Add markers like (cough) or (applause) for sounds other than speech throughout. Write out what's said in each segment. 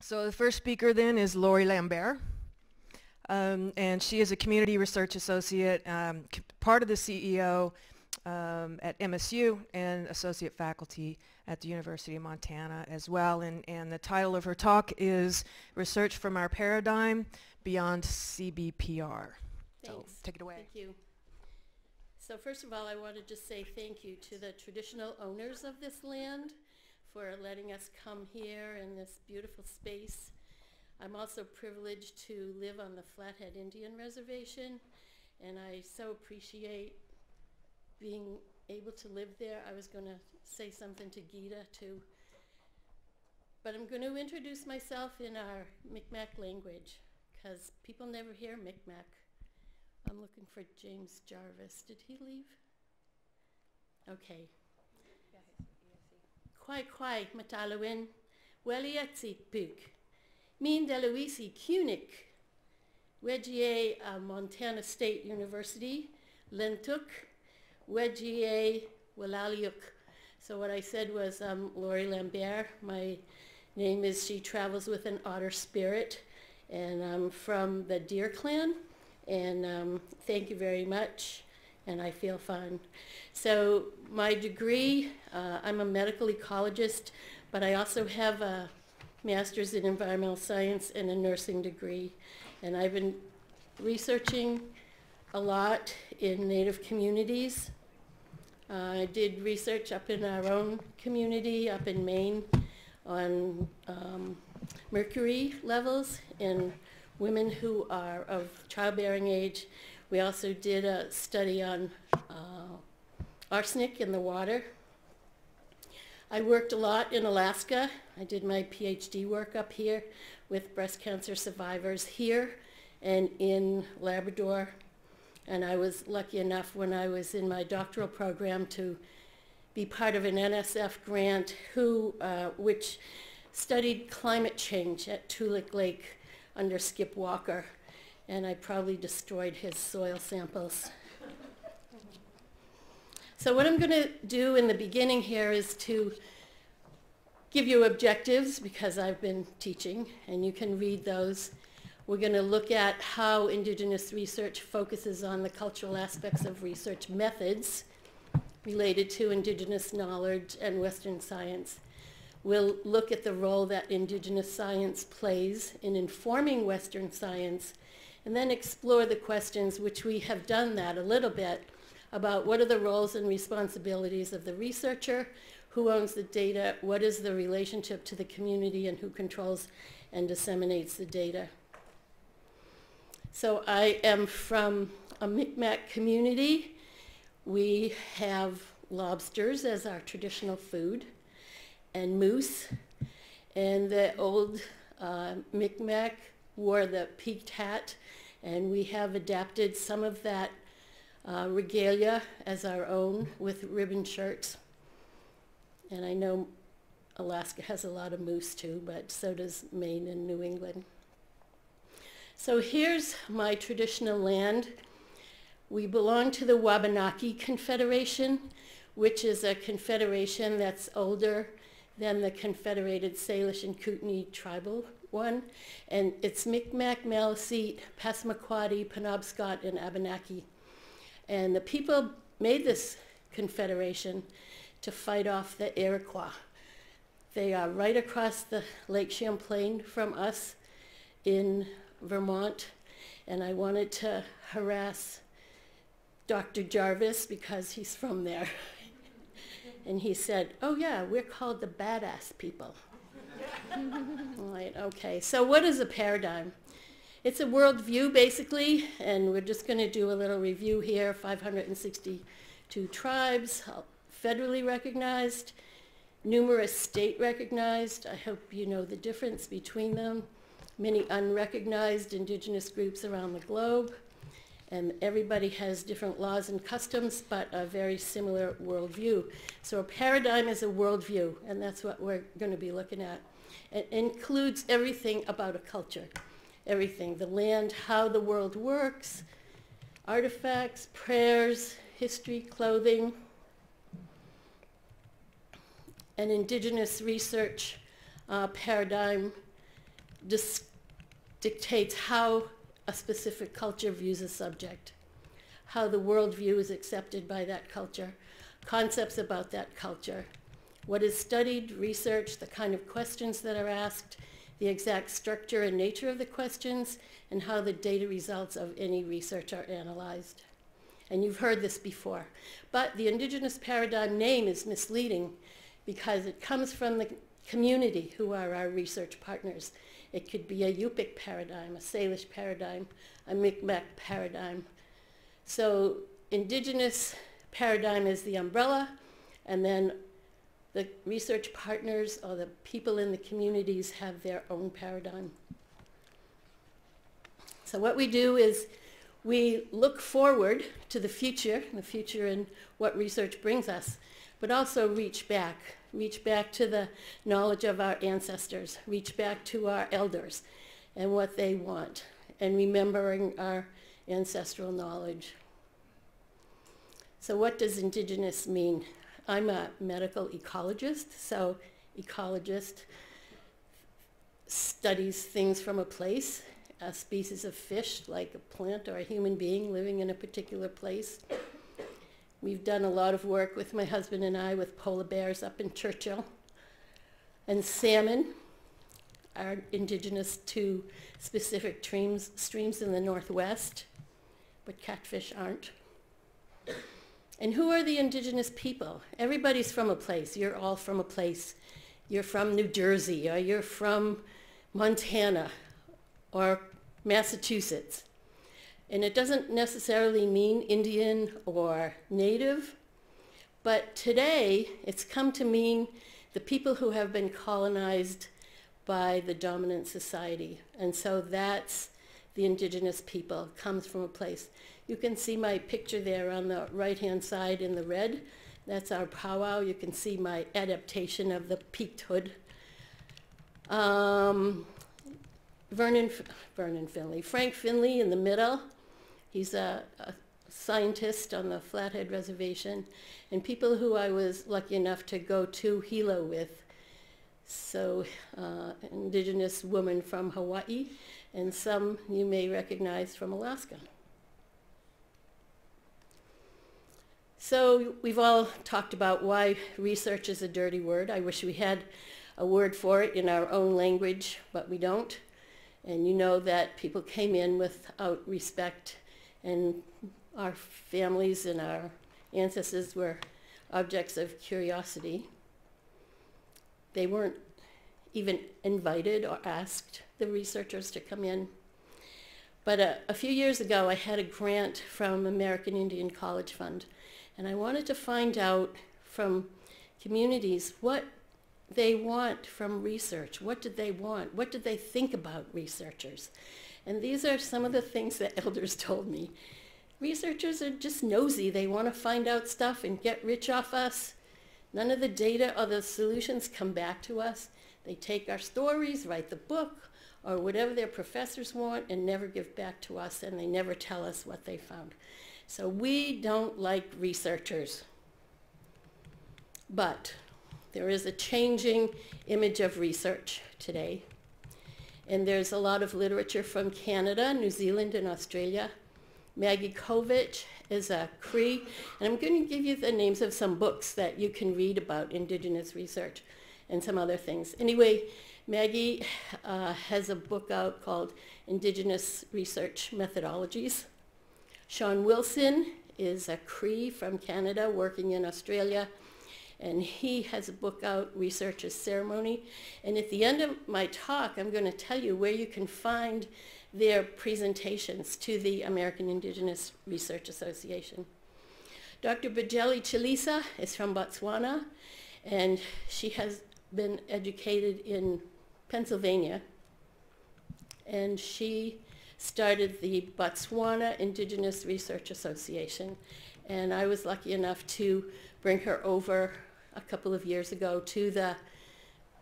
So the first speaker then is Lori Lambert. Um, and she is a community research associate, um, part of the CEO um, at MSU and associate faculty at the University of Montana as well. And, and the title of her talk is Research from Our Paradigm Beyond CBPR. Thanks. So take it away. Thank you. So first of all, I want to just say thank you to the traditional owners of this land for letting us come here in this beautiful space. I'm also privileged to live on the Flathead Indian Reservation, and I so appreciate being able to live there. I was going to say something to Gita too. But I'm going to introduce myself in our Micmac language, because people never hear Micmac. I'm looking for James Jarvis. Did he leave? Okay. Kwai kwai matalawin, welietzi puk. Min deluisi kunik. Wedgie uh, Montana State University, Lentuk, Wedgie Walaliuk. So what I said was um, Lori Lambert. My name is She Travels with an Otter Spirit, and I'm from the Deer Clan. And um, thank you very much, and I feel fine. So my degree, uh, I'm a medical ecologist, but I also have a master's in environmental science and a nursing degree. And I've been researching a lot in Native communities. Uh, I did research up in our own community, up in Maine, on um, mercury levels in women who are of childbearing age. We also did a study on uh, arsenic in the water. I worked a lot in Alaska. I did my PhD work up here with breast cancer survivors here and in Labrador. And I was lucky enough when I was in my doctoral program to be part of an NSF grant who, uh, which studied climate change at Toolik Lake under Skip Walker. And I probably destroyed his soil samples. So what I'm going to do in the beginning here is to give you objectives because I've been teaching and you can read those. We're going to look at how Indigenous research focuses on the cultural aspects of research methods related to Indigenous knowledge and Western science. We'll look at the role that Indigenous science plays in informing Western science and then explore the questions, which we have done that a little bit, about what are the roles and responsibilities of the researcher, who owns the data, what is the relationship to the community, and who controls and disseminates the data. So I am from a Micmac community. We have lobsters as our traditional food and moose. And the old uh, Micmac wore the peaked hat, and we have adapted some of that uh, regalia as our own with ribbon shirts. And I know Alaska has a lot of moose too, but so does Maine and New England. So here's my traditional land. We belong to the Wabanaki Confederation, which is a confederation that's older than the Confederated Salish and Kootenai tribal one. And it's Micmac, Maliseet, Passamaquoddy, Penobscot, and Abenaki. And the people made this confederation to fight off the Iroquois. They are right across the Lake Champlain from us in Vermont, and I wanted to harass Dr. Jarvis because he's from there. (laughs) and he said, oh yeah, we're called the badass people. (laughs) right, okay. So what is a paradigm? It's a worldview, basically, and we're just going to do a little review here. 562 tribes, uh, federally recognized, numerous state recognized. I hope you know the difference between them. Many unrecognized indigenous groups around the globe. And everybody has different laws and customs, but a very similar worldview. So a paradigm is a worldview, and that's what we're going to be looking at. It includes everything about a culture. Everything, the land, how the world works, artifacts, prayers, history, clothing, an indigenous research uh, paradigm dictates how a specific culture views a subject, how the worldview is accepted by that culture, concepts about that culture, what is studied, researched, the kind of questions that are asked, the exact structure and nature of the questions, and how the data results of any research are analyzed. And you've heard this before. But the indigenous paradigm name is misleading because it comes from the community who are our research partners. It could be a Yupik paradigm, a Salish paradigm, a Mi'kmaq paradigm. So indigenous paradigm is the umbrella, and then the research partners or the people in the communities have their own paradigm. So what we do is we look forward to the future, the future and what research brings us, but also reach back, reach back to the knowledge of our ancestors, reach back to our elders and what they want, and remembering our ancestral knowledge. So what does indigenous mean? I'm a medical ecologist, so ecologist studies things from a place, a species of fish, like a plant or a human being living in a particular place. We've done a lot of work with my husband and I with polar bears up in Churchill. And salmon are indigenous to specific streams, streams in the northwest, but catfish aren't. And who are the indigenous people? Everybody's from a place. You're all from a place. You're from New Jersey, or you're from Montana, or Massachusetts. And it doesn't necessarily mean Indian or Native, but today it's come to mean the people who have been colonized by the dominant society. And so that's the indigenous people, comes from a place. You can see my picture there on the right-hand side in the red. That's our powwow. You can see my adaptation of the peaked hood. Um, Vernon, Vernon Finley, Frank Finley in the middle. He's a, a scientist on the Flathead Reservation, and people who I was lucky enough to go to Hilo with. So, uh, indigenous woman from Hawaii, and some you may recognize from Alaska. So we've all talked about why research is a dirty word. I wish we had a word for it in our own language, but we don't. And you know that people came in without respect and our families and our ancestors were objects of curiosity. They weren't even invited or asked the researchers to come in. But a, a few years ago, I had a grant from American Indian College Fund and I wanted to find out from communities what they want from research. What did they want? What did they think about researchers? And these are some of the things that (laughs) elders told me. Researchers are just nosy. They want to find out stuff and get rich off us. None of the data or the solutions come back to us. They take our stories, write the book, or whatever their professors want and never give back to us, and they never tell us what they found. So we don't like researchers. But there is a changing image of research today. And there's a lot of literature from Canada, New Zealand, and Australia. Maggie Kovach is a Cree, and I'm going to give you the names of some books that you can read about Indigenous research and some other things. Anyway, Maggie uh, has a book out called Indigenous Research Methodologies. Shawn Wilson is a Cree from Canada working in Australia, and he has a book out, Research as Ceremony. And at the end of my talk, I'm going to tell you where you can find their presentations to the American Indigenous Research Association. Dr. Bagele Chilisa is from Botswana, and she has been educated in Pennsylvania, and she started the Botswana Indigenous Research Association. And I was lucky enough to bring her over a couple of years ago to the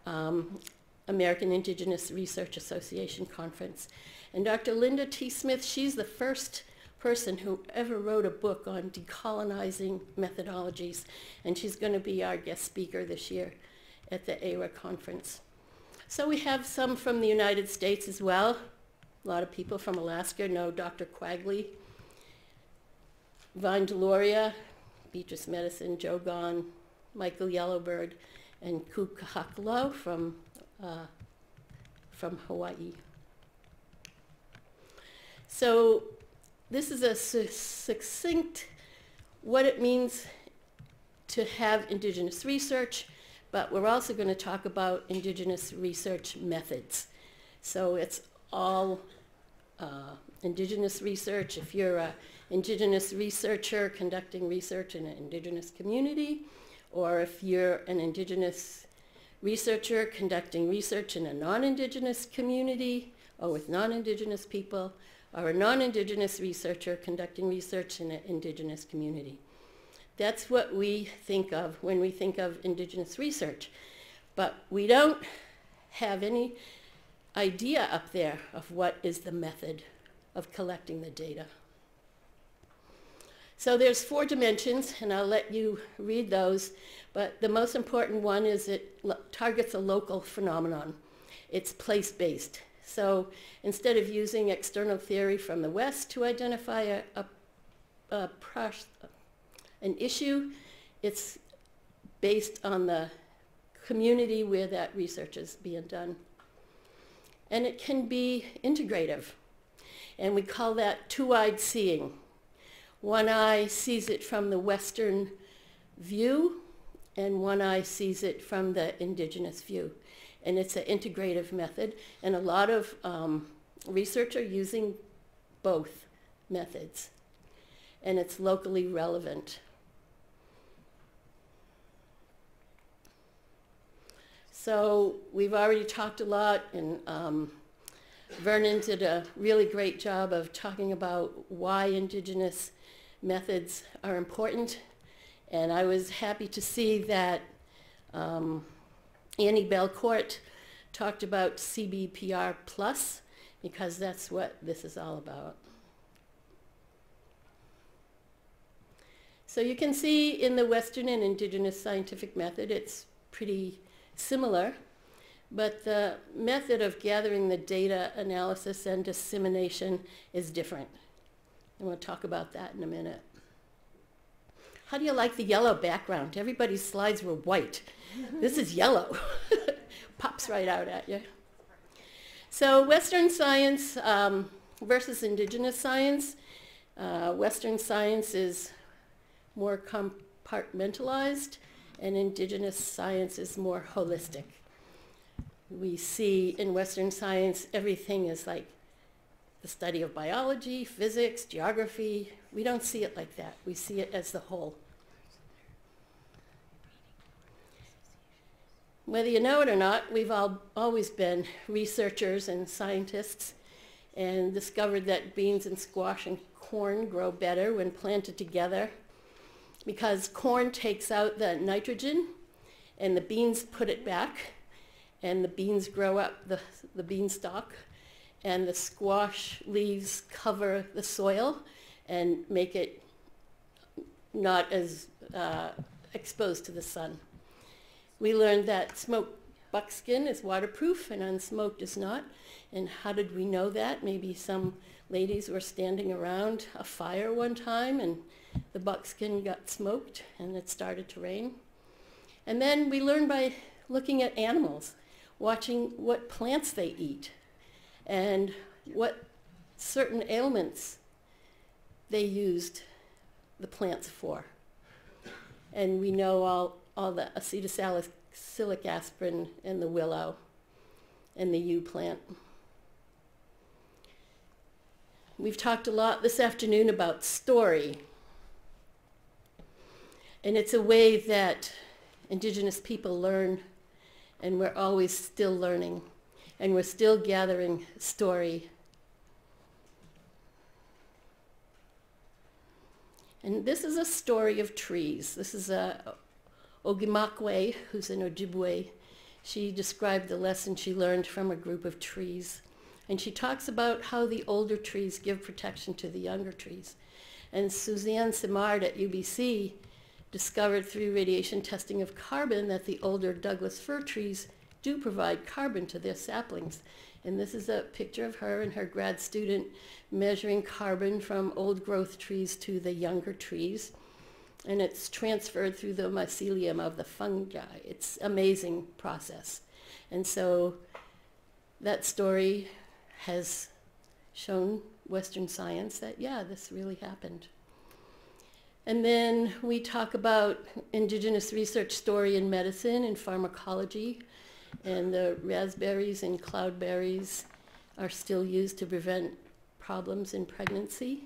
um, American Indigenous Research Association conference. And Dr. Linda T. Smith, she's the first person who ever wrote a book on decolonizing methodologies. And she's going to be our guest speaker this year at the ARA conference. So we have some from the United States as well. A lot of people from Alaska know Dr. Kawagley, Vine Deloria, Beatrice Medicine, Joe Gone, Michael Yellowbird, and Ku Kahakalau from, uh, from Hawaii. So this is a su- succinct what it means to have indigenous research, but we're also going to talk about indigenous research methods. So it's all uh, indigenous research. If you're an indigenous researcher conducting research in an indigenous community, or if you're an indigenous researcher conducting research in a non-indigenous community or with non-indigenous people, or a non-indigenous researcher conducting research in an indigenous community. That's what we think of when we think of indigenous research. But we don't have any idea up there of what is the method of collecting the data. So there's four dimensions, and I'll let you read those, but the most important one is it targets a local phenomenon. It's place-based. So instead of using external theory from the West to identify a, a, a an issue, it's based on the community where that research is being done. And it can be integrative. And we call that two-eyed seeing. One eye sees it from the Western view, and one eye sees it from the indigenous view and it's an integrative method. And a lot of um, research are using both methods, and it's locally relevant. So we've already talked a lot, and um, Vernon did a really great job of talking about why indigenous methods are important. And I was happy to see that um, Annie Belcourt talked about CBPR plus because that's what this is all about. So you can see in the Western and Indigenous scientific method, it's pretty similar, but the method of gathering the data analysis and dissemination is different. And we'll talk about that in a minute. How do you like the yellow background? Everybody's slides were white. this is yellow. (laughs) Pops right out at you. So Western science um, versus indigenous science. Uh, Western science is more compartmentalized and indigenous science is more holistic. We see in Western science everything is like the study of biology, physics, geography. We don't see it like that. We see it as the whole. Whether you know it or not, we've all always been researchers and scientists and discovered that beans and squash and corn grow better when planted together because corn takes out the nitrogen and the beans put it back and the beans grow up the, the beanstalk and the squash leaves cover the soil and make it not as uh, exposed to the sun. We learned that smoked buckskin is waterproof and unsmoked is not. And how did we know that? Maybe some ladies were standing around a fire one time and the buckskin got smoked and it started to rain. And then we learned by looking at animals, watching what plants they eat and what certain ailments they used the plants for. And we know all all the acetylsalicylic aspirin and the willow and the yew plant. We've talked a lot this afternoon about story. And it's a way that indigenous people learn and we're always still learning and we're still gathering story. And this is a story of trees. This is a Ogimakwe, who's an Ojibwe, she described the lesson she learned from a group of trees. And she talks about how the older trees give protection to the younger trees. And Suzanne Simard at UBC discovered through radiation testing of carbon that the older Douglas fir trees do provide carbon to their saplings. And this is a picture of her and her grad student measuring carbon from old growth trees to the younger trees. And it's transferred through the mycelium of the fungi. It's amazing process. And so that story has shown Western science that, yeah, this really happened. And then we talk about indigenous research story in medicine and pharmacology. And the raspberries and cloudberries are still used to prevent problems in pregnancy.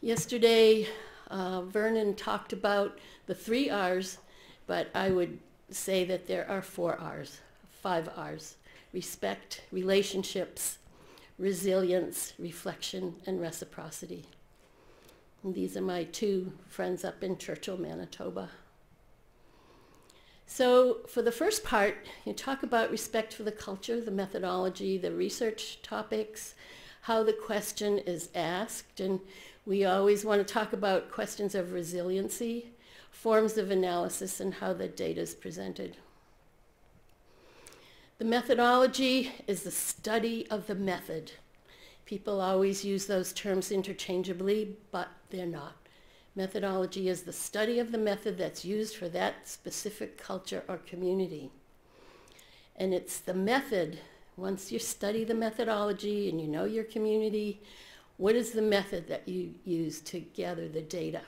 Yesterday, uh, Vernon talked about the three R's, but I would say that there are four R's, five R's. Respect, relationships, resilience, reflection, and reciprocity. And these are my two friends up in Churchill, Manitoba. So for the first part, you talk about respect for the culture, the methodology, the research topics, how the question is asked, and we always want to talk about questions of resiliency, forms of analysis, and how the data is presented. The methodology is the study of the method. People always use those terms interchangeably, but they're not. Methodology is the study of the method that's used for that specific culture or community. And it's the method, once you study the methodology and you know your community, what is the method that you use to gather the data?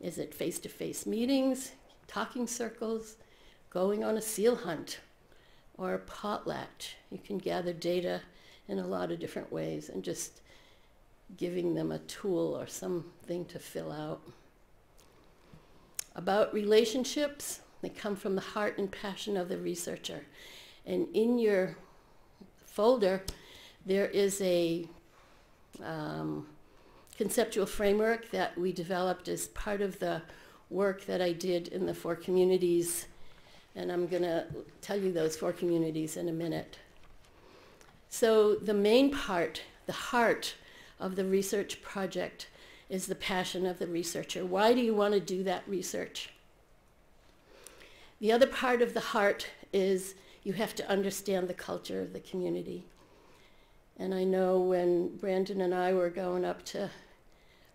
Is it face-to-face meetings, talking circles, going on a seal hunt, or a potlatch? You can gather data in a lot of different ways and just giving them a tool or something to fill out. About relationships, they come from the heart and passion of the researcher. And in your folder, there is a um, conceptual framework that we developed as part of the work that I did in the four communities. And I'm going to tell you those four communities in a minute. So the main part, the heart of the research project is the passion of the researcher. Why do you want to do that research? The other part of the heart is you have to understand the culture of the community. And I know when Brandon and I were going up to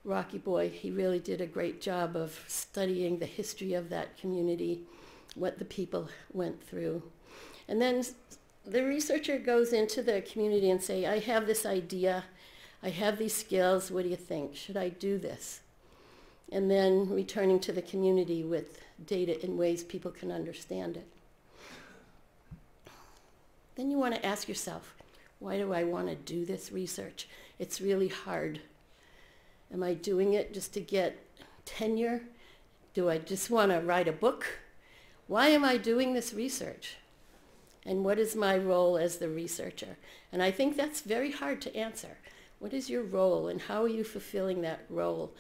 Rocky Boy, he really did a great job of studying the history of that community, what the people went through. And then the researcher goes into the community and say, I have this idea I have these skills. What do you think? Should I do this? And then returning to the community with data in ways people can understand it. Then you want to ask yourself, why do I want to do this research? It's really hard. Am I doing it just to get tenure? Do I just want to write a book? Why am I doing this research? And what is my role as the researcher? And I think that's very hard to answer. What is your role and how are you fulfilling that role?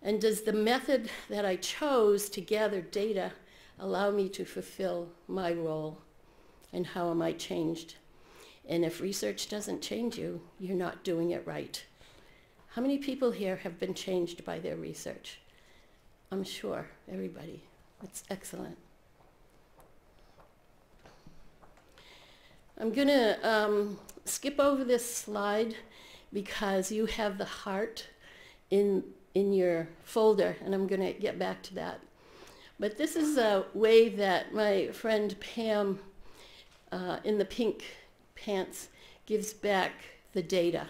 And does the method that I chose to gather data allow me to fulfill my role? And how am I changed? And if research doesn't change you, you're not doing it right. How many people here have been changed by their research? I'm sure, everybody. That's excellent. I'm going to um, skip over this slide because you have the heart in, in your folder, and I'm going to get back to that. But this is a way that my friend Pam uh, in the pink pants gives back the data.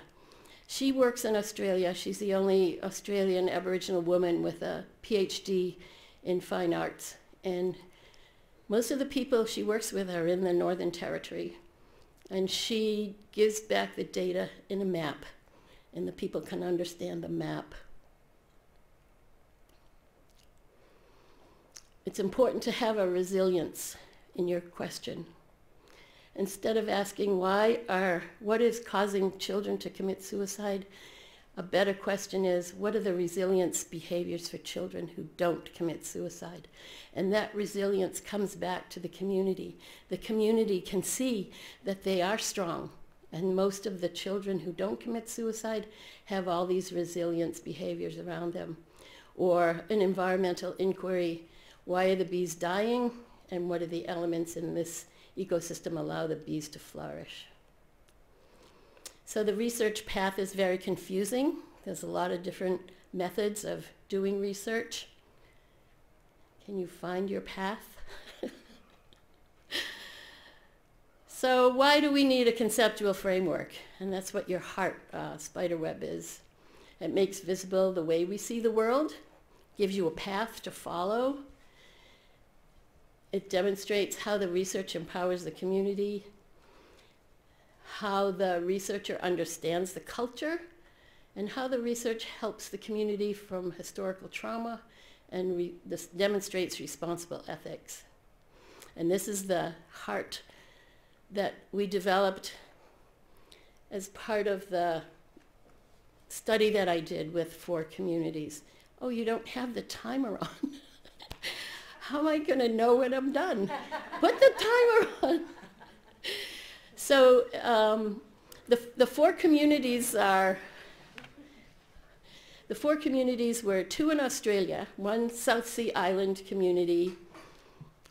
She works in Australia. She's the only Australian Aboriginal woman with a PhD in fine arts. And most of the people she works with are in the Northern Territory and she gives back the data in a map and the people can understand the map. It's important to have a resilience in your question. Instead of asking why are, what is causing children to commit suicide, a better question is, what are the resilience behaviors for children who don't commit suicide? And that resilience comes back to the community. The community can see that they are strong. And most of the children who don't commit suicide have all these resilience behaviors around them. Or an environmental inquiry, why are the bees dying? and what are the elements in this ecosystem allow the bees to flourish. So the research path is very confusing. There's a lot of different methods of doing research. Can you find your path? So why do we need a conceptual framework? And that's what your heart uh, spider web is. It makes visible the way we see the world, gives you a path to follow. It demonstrates how the research empowers the community, how the researcher understands the culture, and how the research helps the community from historical trauma and re- this demonstrates responsible ethics. And this is the heart that we developed as part of the study that I did with four communities. Oh, you don't have the timer on. (laughs) How am I going to know when I'm done? (laughs) Put the timer on. So um, the, the four communities are the four communities were two in Australia, one South Sea Island community,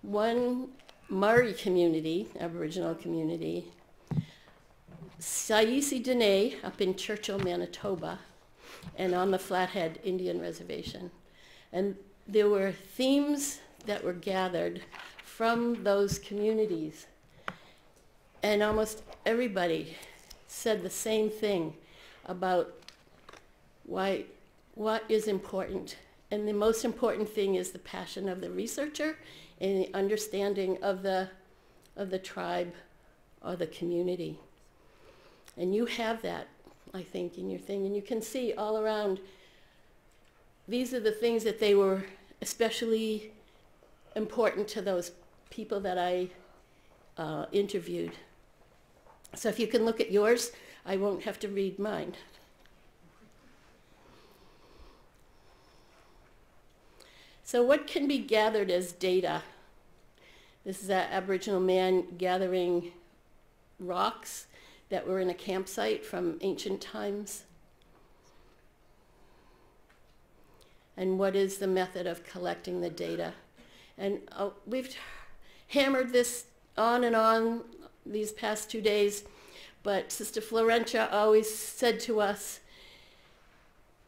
one Murri community, Aboriginal community, Sayisi Dene up in Churchill, Manitoba, and on the Flathead Indian Reservation. And there were themes that were gathered from those communities. And almost everybody said the same thing about why what is important. And the most important thing is the passion of the researcher and the understanding of the, of the tribe or the community. And you have that, I think, in your thing. And you can see all around, these are the things that they were especially important to those people that I uh, interviewed. So if you can look at yours, I won't have to read mine. So what can be gathered as data? This is an Aboriginal man gathering rocks that were in a campsite from ancient times. And what is the method of collecting the data? And uh, we've hammered this on and on these past two days, but Sister Florentia always said to us,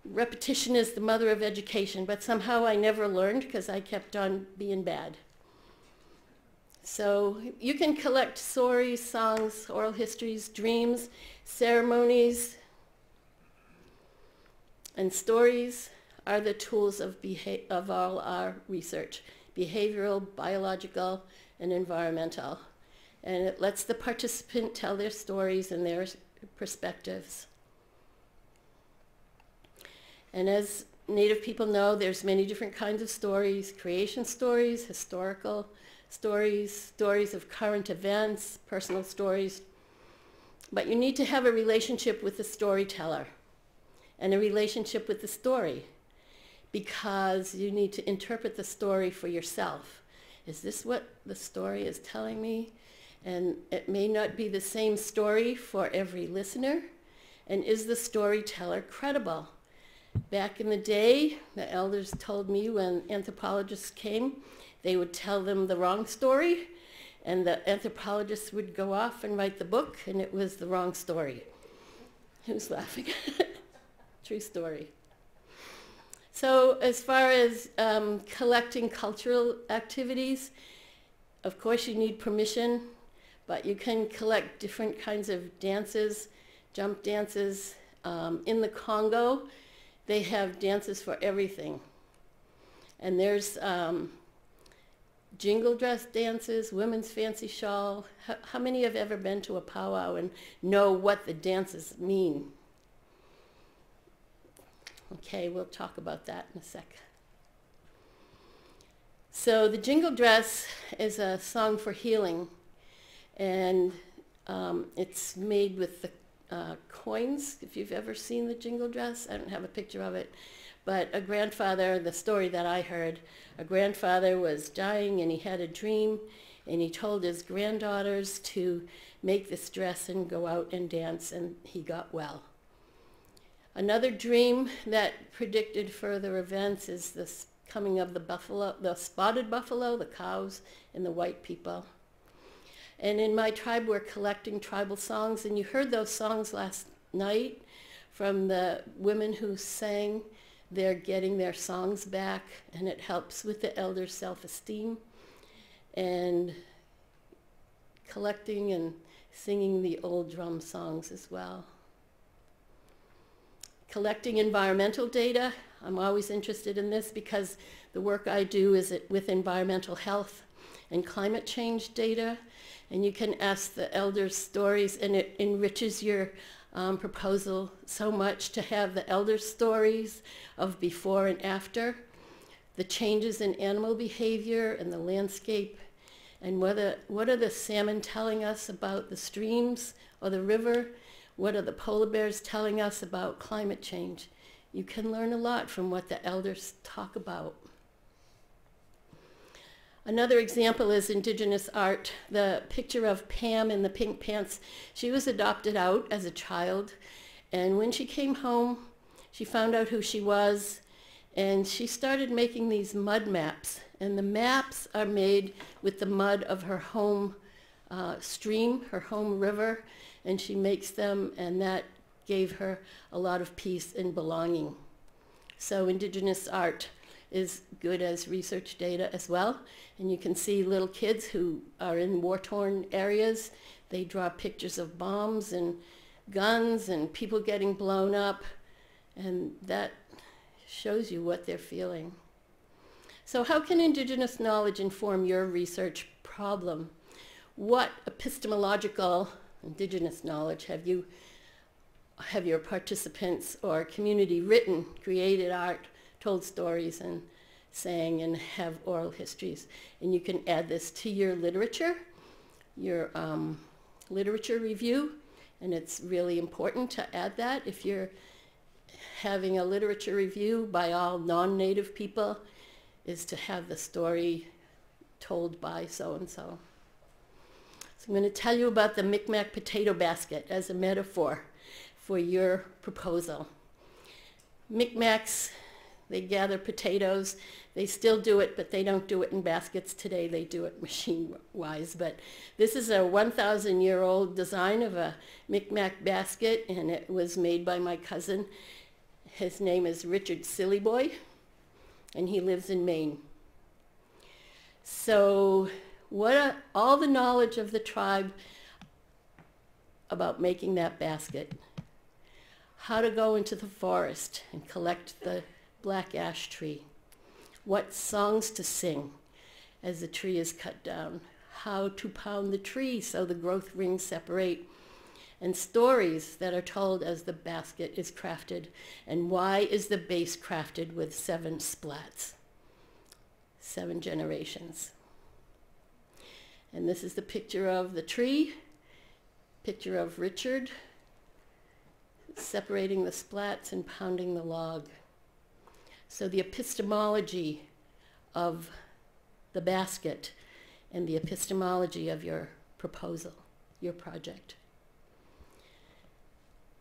repetition is the mother of education, but somehow I never learned because I kept on being bad. So you can collect stories, songs, oral histories, dreams, ceremonies, and stories are the tools of, of all our research, behavioral, biological, and environmental. And it lets the participant tell their stories and their perspectives. And as Native people know, there's many different kinds of stories, creation stories, historical stories, stories of current events, personal stories. But you need to have a relationship with the storyteller and a relationship with the story because you need to interpret the story for yourself. Is this what the story is telling me? And it may not be the same story for every listener. And is the storyteller credible? Back in the day, the elders told me when anthropologists came, they would tell them the wrong story, and the anthropologists would go off and write the book, and it was the wrong story. Who's laughing? (laughs) True story. So as far as um, collecting cultural activities, of course you need permission, but you can collect different kinds of dances, jump dances. Um, in the Congo, they have dances for everything. And there's um, jingle dress dances, women's fancy shawl. How, how, many have ever been to a powwow and know what the dances mean? Okay, we'll talk about that in a sec. So the jingle dress is a song for healing, and um, it's made with the uh, coins, if you've ever seen the jingle dress. I don't have a picture of it. But a grandfather, the story that I heard, a grandfather was dying and he had a dream and he told his granddaughters to make this dress and go out and dance and he got well. Another dream that predicted further events is this coming of the buffalo, the spotted buffalo, the cows, and the white people. And in my tribe, we're collecting tribal songs, and you heard those songs last night from the women who sang. They're getting their songs back, and it helps with the elder self-esteem and collecting and singing the old drum songs as well. Collecting environmental data. I'm always interested in this because the work I do is with environmental health and climate change data. And you can ask the elders stories and it enriches your um, proposal so much to have the elder stories of before and after, the changes in animal behavior and the landscape, and whether, what are the salmon telling us about the streams or the river, what are the polar bears telling us about climate change. You can learn a lot from what the elders talk about. Another example is indigenous art. The picture of Pam in the pink pants. She was adopted out as a child. And when she came home, she found out who she was. And she started making these mud maps. And the maps are made with the mud of her home uh, stream, her home river. And she makes them, and that gave her a lot of peace and belonging. So indigenous art is good as research data as well. And you can see little kids who are in war-torn areas. They draw pictures of bombs and guns and people getting blown up. And that shows you what they're feeling. So how can indigenous knowledge inform your research problem? What epistemological indigenous knowledge have you have your participants or community written, created art, told stories and sang and have oral histories. And you can add this to your literature, your um, literature review, and it's really important to add that if you're having a literature review by all non-native people is to have the story told by so-and-so. So I'm going to tell you about the Micmac potato basket as a metaphor for your proposal. Micmacs they gather potatoes. They still do it, but they don't do it in baskets today. They do it (laughs) machine-wise. But this is a 1,000-year-old design of a Micmac basket, and it was made by my cousin. His name is Richard Silliboy, and he lives in Maine. So what a, all the knowledge of the tribe about making that basket, how to go into the forest and collect the black ash tree, what songs to sing as the tree is cut down, how to pound the tree so the growth rings separate, and stories that are told as the basket is crafted, and why is the base crafted with seven splats, seven generations. And this is the picture of the tree, picture of Richard separating the splats and pounding the log. So the epistemology of the basket and the epistemology of your proposal, your project.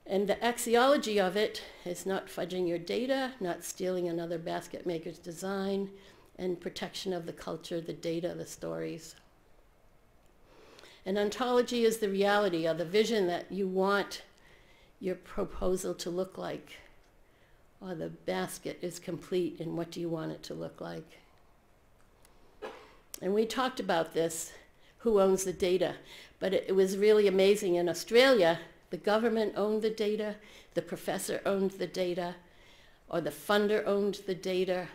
And the axiology of it is not fudging your data, not stealing another basket maker's design, and protection of the culture, the data, the stories. And ontology is the reality or the vision that you want your proposal to look like or the basket is complete and what do you want it to look like. And we talked about this, who owns the data, but it, it was really amazing. In Australia, the government owned the data, the professor owned the data, or the funder owned the data,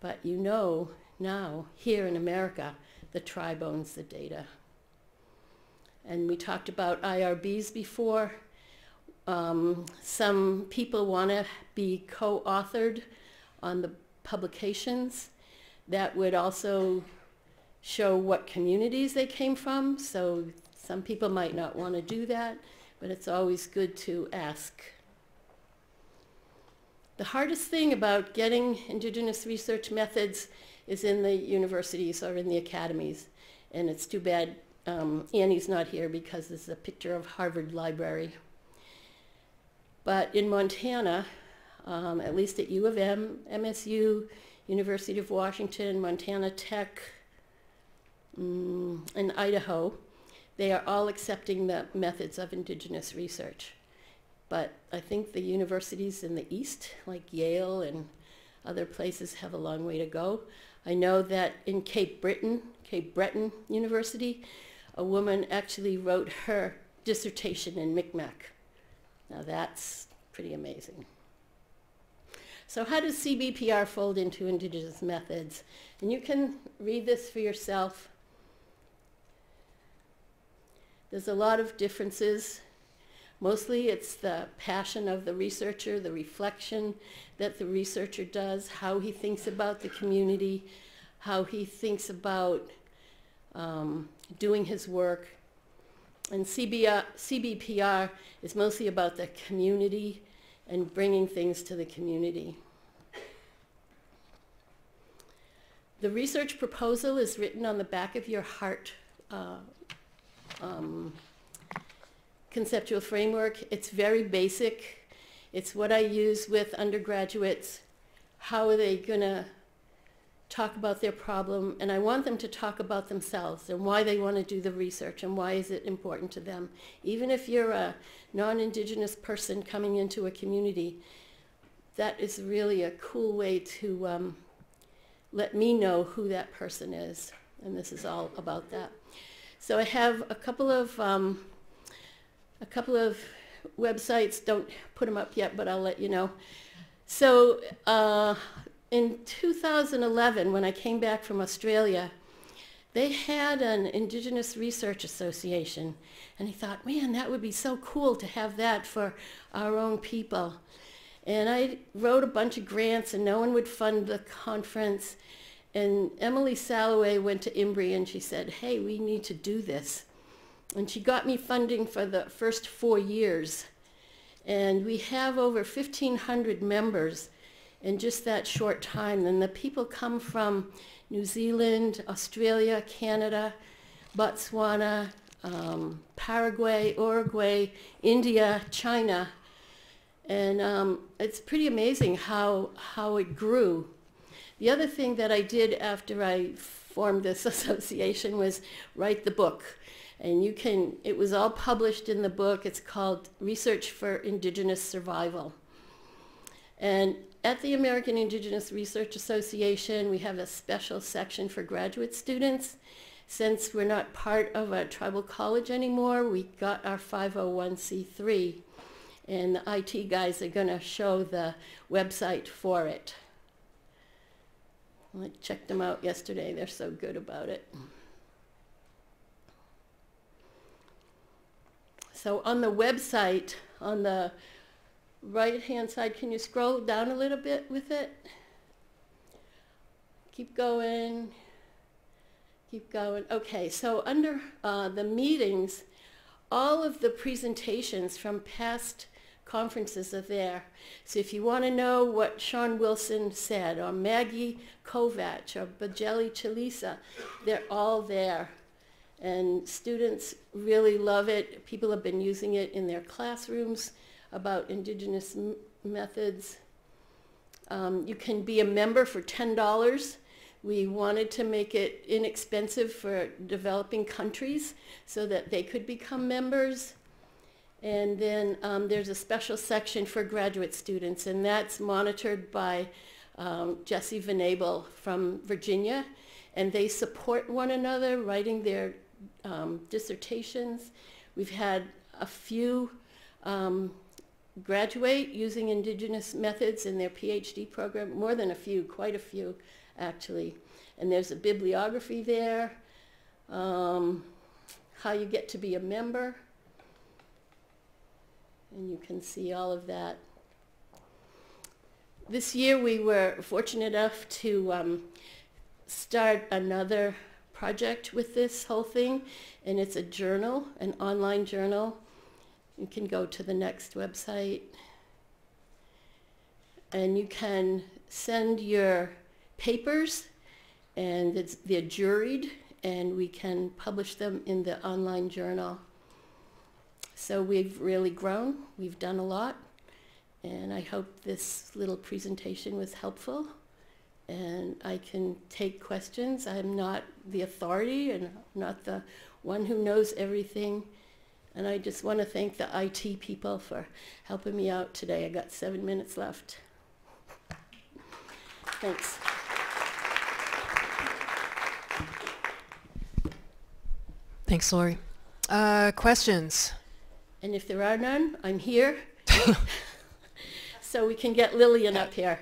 but you know now, here in America, the tribe owns the data. And we talked about IRBs before. Um, some people want to be co-authored on the publications. That would also show what communities they came from. So some people might not want to do that, but it's always good to ask. The hardest thing about getting indigenous research methods is in the universities or in the academies. And it's too bad um, Annie's not here because this is a picture of Harvard Library. But in Montana, um, at least at U of M, MSU, University of Washington, Montana Tech, mm, and Idaho, they are all accepting the methods of indigenous research. But I think the universities in the East, like Yale and other places, have a long way to go. I know that in Cape Breton, Cape Breton University, a woman actually wrote her dissertation in Micmac. Now that's pretty amazing. So how does CBPR fold into Indigenous methods? And you can read this for yourself. There's a lot of differences. Mostly it's the passion of the researcher, the reflection that the researcher does, how he thinks about the community, how he thinks about um, doing his work. And CBR, CBPR is mostly about the community and bringing things to the community. The research proposal is written on the back of your heart uh, um, conceptual framework. It's very basic. It's what I use with undergraduates. How are they going to talk about their problem? And I want them to talk about themselves and why they want to do the research and why is it important to them. Even if you're a non-Indigenous person coming into a community, that is really a cool way to um, let me know who that person is. And this is all about that. So I have a couple of um, a couple of websites. Don't put them up yet, but I'll let you know. So uh, in 2011, when I came back from Australia, they had an Indigenous Research Association. And I thought, man, that would be so cool to have that for our own people. And I wrote a bunch of grants and no one would fund the conference. And Emily Salloway went to INBRE and she said, hey, we need to do this. And she got me funding for the first four years. And we have over 1,500 members in just that short time. And the people come from New Zealand, Australia, Canada, Botswana, um, Paraguay, Uruguay, India, China. And um, it's pretty amazing how, how it grew. The other thing that I did after I formed this (laughs) association was write the book. And you can, it was all published in the book. It's called Research for Indigenous Survival. And at the American Indigenous Research Association, we have a special section for graduate students. Since we're not part of a tribal college anymore, we got our 501c3. And the IT guys are going to show the website for it. I checked them out yesterday. They're so good about it. So on the website, on the right-hand side, can you scroll down a little bit with it? Keep going. Keep going. Okay, so under uh, the meetings, all of the presentations from past conferences are there. So if you want to know what Shawn Wilson said, or Maggie Kovach, or Bagele Chilisa, they're all there. And students really love it. People have been using it in their classrooms about indigenous methods. Um, you can be a member for $10. We wanted to make it inexpensive for developing countries so that they could become members. And then um, there's a special section for graduate students, and that's monitored by um, Jesse Venable from Virginia. And they support one another, writing their um, dissertations. We've had a few um, graduate using indigenous methods in their PhD program, more than a few, quite a few actually. And there's a bibliography there, um, how you get to be a member and you can see all of that. This year we were fortunate enough to um, start another project with this whole thing, and it's a journal, an online journal. You can go to the next website, and you can send your papers, and they're juried, and we can publish them in the online journal. So we've really grown. We've done a lot. And I hope this little presentation was helpful. and I can take questions. I'm not the authority and not the one who knows everything. And I just want to thank the IT people for helping me out today. I got seven minutes left. Thanks. Thanks, Lori. Uh, questions? And if there are none, I'm here. (laughs) so we can get Lillian up here.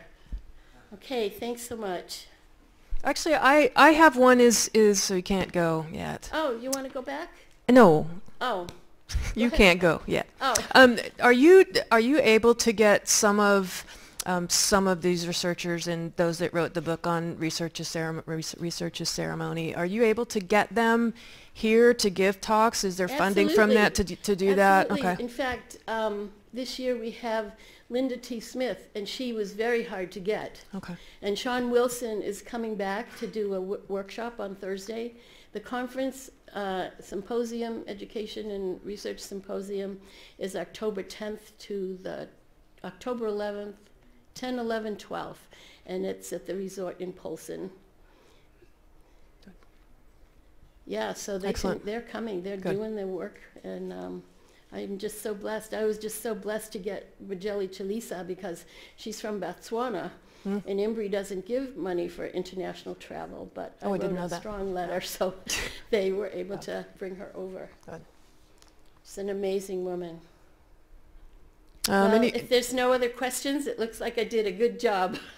Okay, thanks so much. Actually, I, I have one is, is so you can't go yet. Oh, you want to go back? No, Oh, you can't go yet. oh, Um, are you are you able to get some of um, some of these researchers and those that wrote the book on research ceremony, research ceremony? Are you able to get them here to give talks? Is there funding from that to, d- to do that? Okay. In fact, um, this year we have Linda T. Smith, and she was very hard to get. Okay. And Shawn Wilson is coming back to do a w- workshop on Thursday. The conference uh, symposium, education and research symposium, is October 10th to the October 11th, 10, 11, 12, and it's at the resort in Polson. Yeah, so they can, they're coming. They're Good. doing their work, and um, I'm just so blessed. I was just so blessed to get Bagele Chilisa because she's from Botswana, Hmm. and INBRE doesn't give money for international travel. But Oh, I wrote didn't know a that. strong letter, so (laughs) they were able to bring her over. Good. She's an amazing woman. Um, well, if there's no other questions, it looks like I did a good job. (laughs)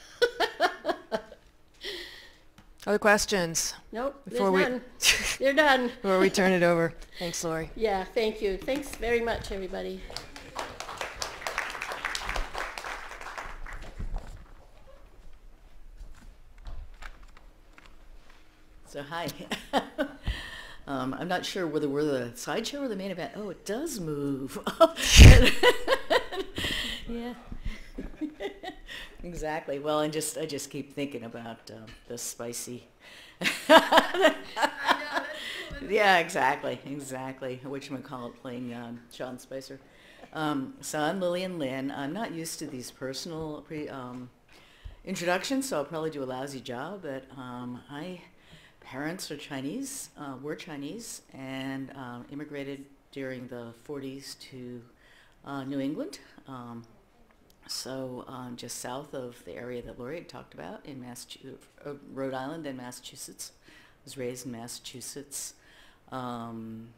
other questions Nope, Before we- none. (laughs) They're done. before we turn it over? Thanks, Lori. Yeah, thank you. Thanks very much, everybody. So hi. (laughs) um, I'm not sure whether we're the sideshow or the main event. Oh, it does move. (laughs) yeah. exactly. Well, I just I just keep thinking about um, the spicy. (laughs) yeah, exactly, exactly. Which we call it playing um, Sean Spicer. Um, so I'm Lillian Lynn. I'm not used to these personal pre, um, introductions, so I'll probably do a lousy job. But um, I parents are Chinese, uh, were Chinese, and um, immigrated during the 40s to uh, New England. Um, so um, just south of the area that Lori had talked about in Massachusetts, uh, Rhode Island and Massachusetts. was raised in Massachusetts. Um,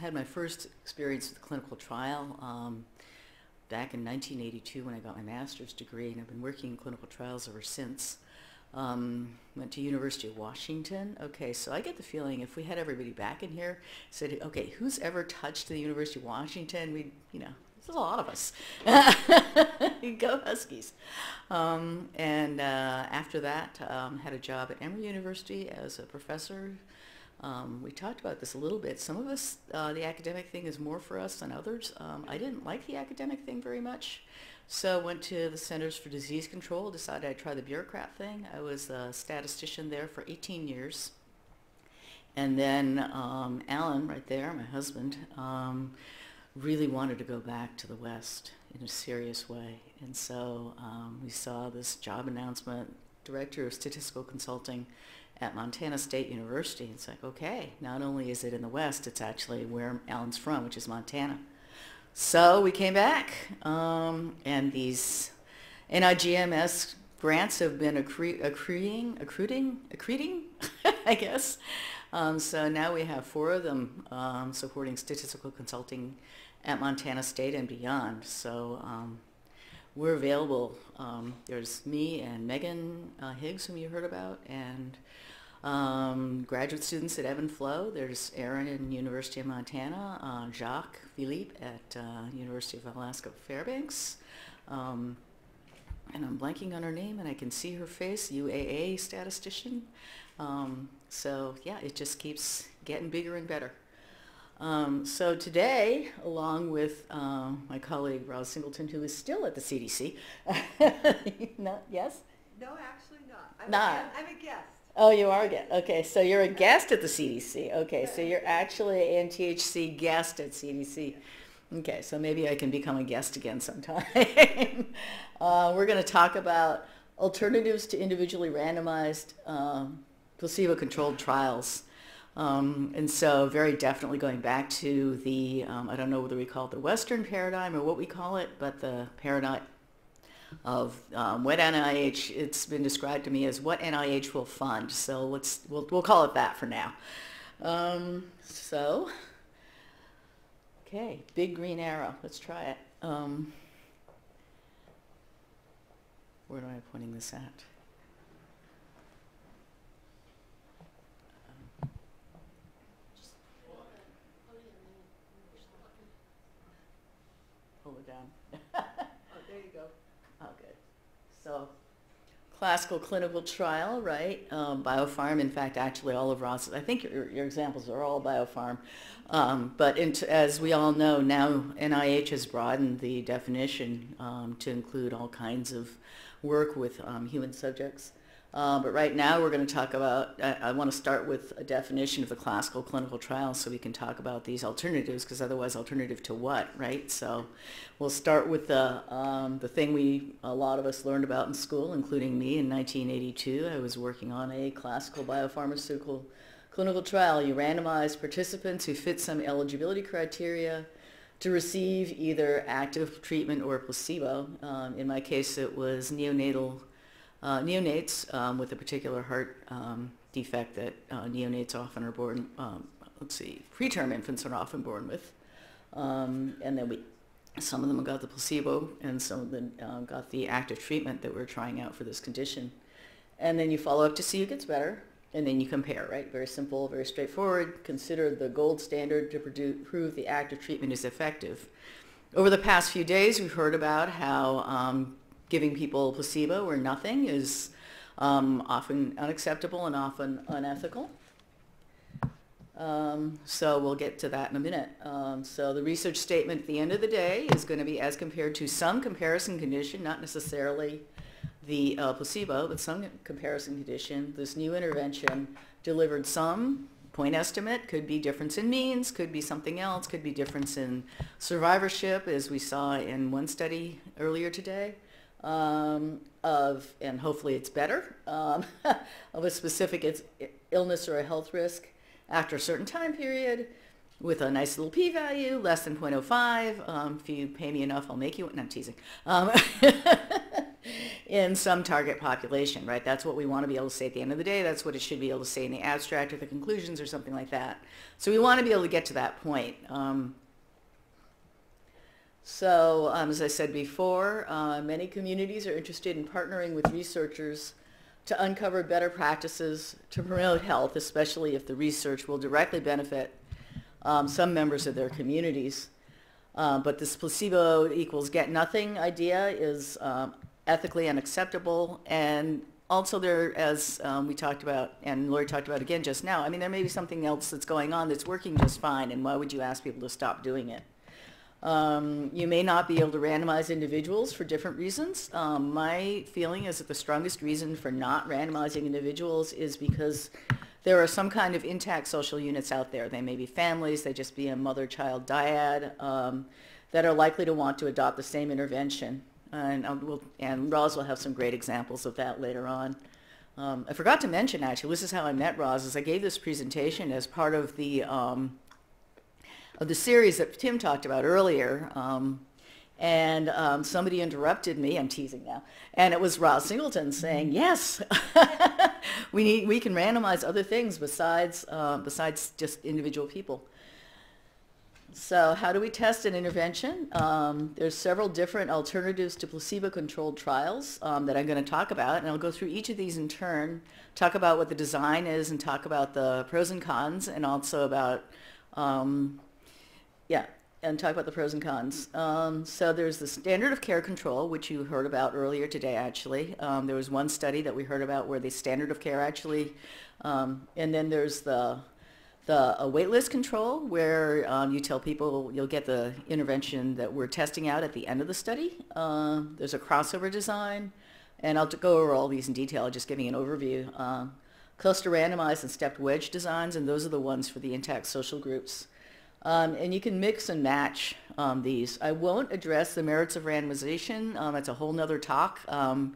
had my first experience with clinical trial um, back in 1982 when I got my master's degree, and I've been working in clinical trials ever since. Um, went to University of Washington. Okay, so I get the feeling if we had everybody back in here, said, okay, who's ever touched the University of Washington? We, you know, there's a lot of us. (laughs) Go Huskies. Um, and uh, after that, um, had a job at Emory University as a professor. Um, we talked about this a little bit. Some of us, uh, the academic thing is more for us than others. Um, I didn't like the academic thing very much. So went to the Centers for Disease Control, decided I'd try the bureaucrat thing. I was a statistician there for 18 years. And then um, Alan, right there, my husband, um, really wanted to go back to the West in a serious way. And so um, we saw this job announcement, Director of Statistical Consulting at Montana State University. It's like, okay, not only is it in the West, it's actually where Alan's from, which is Montana. So we came back, um, and these NIGMS grants have been accru- accruing, accruing, accreting, (laughs) I guess. Um, so now we have four of them um, supporting statistical consulting at Montana State and beyond. So um, we're available. Um, there's me and Megan uh, Higgs, whom you heard about, and um, graduate students at Ebb and Flow. There's Aaron in University of Montana, uh, Jacques Philippe at uh, University of Alaska Fairbanks. Um, and I'm blanking on her name, and I can see her face, UAA statistician. Um, so yeah, it just keeps getting bigger and better. Um, so today, along with um, my colleague Roz Singleton, who is still at the CDC, (laughs) not yes. No, actually not. I'm, Not. A, I'm a guest. Oh, you are a guest. Okay, so you're a guest at the CDC. Okay, so you're actually ANTHC guest at CDC. Okay, so maybe I can become a guest again sometime. (laughs) uh, we're going to talk about alternatives to individually randomized um, placebo-controlled trials. Um, and so very definitely going back to the, um, I don't know whether we call it the Western paradigm or what we call it, but the paradigm of um, what NIH, it's been described to me as what NIH will fund. So let's, we'll, we'll call it that for now. Um, so, okay, big green arrow. Let's try it. Um, where am I pointing this at? Pull it down. oh, there you go. Oh, good. So, classical clinical trial, right? Um, biopharm, in fact, actually all of Roz, I think your, your examples are all biopharm. Um, but as we all know, now NIH has broadened the definition um, to include all kinds of work with um, human subjects. Uh, but right now we're going to talk about, I, I want to start with a definition of the classical clinical trial so we can talk about these alternatives because otherwise alternative to what, right? So we'll start with the, um, the thing we, a lot of us learned about in school, including me in 1982. I was working on a classical biopharmaceutical clinical trial. You randomize participants who fit some eligibility criteria to receive either active treatment or placebo. Um, in my case, it was neonatal uh, neonates um, with a particular heart um, defect that uh, neonates often are born, um, let's see, preterm infants are often born with. Um, and then we, some of them got the placebo and some of them uh, got the active treatment that we're trying out for this condition. And then you follow up to see who gets better. And then you compare, right? Very simple, very straightforward. Consider the gold standard to produce, prove the active treatment is effective. Over the past few days, we've heard about how um, giving people placebo or nothing is um, often unacceptable and often unethical. Um, so we'll get to that in a minute. Um, so the research statement at the end of the day is going to be as compared to some comparison condition, not necessarily the uh, placebo, but some comparison condition. This new intervention delivered some point estimate, could be difference in means, could be something else, could be difference in survivorship, as we saw in one study earlier today um, of, and hopefully it's better, um, (laughs) of a specific illness or a health risk after a certain time period with a nice little p-value, less than 0.05. Um, if you pay me enough, I'll make you, no, I'm teasing. Um, (laughs) in some target population, right? That's what we want to be able to say at the end of the day. That's what it should be able to say in the abstract or the conclusions or something like that. So we want to be able to get to that point. Um, so um, as I said before, uh, many communities are interested in partnering with researchers to uncover better practices to promote health, especially if the research will directly benefit um, some members of their communities. Uh, but this placebo equals get nothing idea is um, ethically unacceptable. And also there, as um, we talked about, and Lori talked about again just now, I mean, there may be something else that's going on that's working just fine, and why would you ask people to stop doing it? Um, you may not be able to randomize individuals for different reasons. Um, my feeling is that the strongest reason for not randomizing individuals is because there are some kind of intact social units out there. They may be families, they just be a mother-child dyad um, that are likely to want to adopt the same intervention. And, um, we'll, and Roz will have some great examples of that later on. Um, I forgot to mention, actually, this is how I met Roz, is I gave this presentation as part of the um, of the series that Tim talked about earlier. Um, and um, somebody interrupted me. I'm teasing now, and it was Roz Singleton saying, "Yes, (laughs) we need we can randomize other things besides uh, besides just individual people." So how do we test an intervention? Um, there's several different alternatives to placebo-controlled trials um, that I'm going to talk about, and I'll go through each of these in turn, talk about what the design is, and talk about the pros and cons, and also about um, yeah, and talk about the pros and cons. Um, so there's the standard of care control, which you heard about earlier today, actually. Um, there was one study that we heard about where the standard of care actually, um, and then there's the the a waitlist control, where um, you tell people you'll get the intervention that we're testing out at the end of the study. Uh, there's a crossover design, and I'll go over all these in detail, just giving an overview. Uh, cluster randomized and stepped wedge designs, and those are the ones for the intact social groups. Um, and you can mix and match um, these. I won't address the merits of randomization. Um, it's a whole nother talk. Um,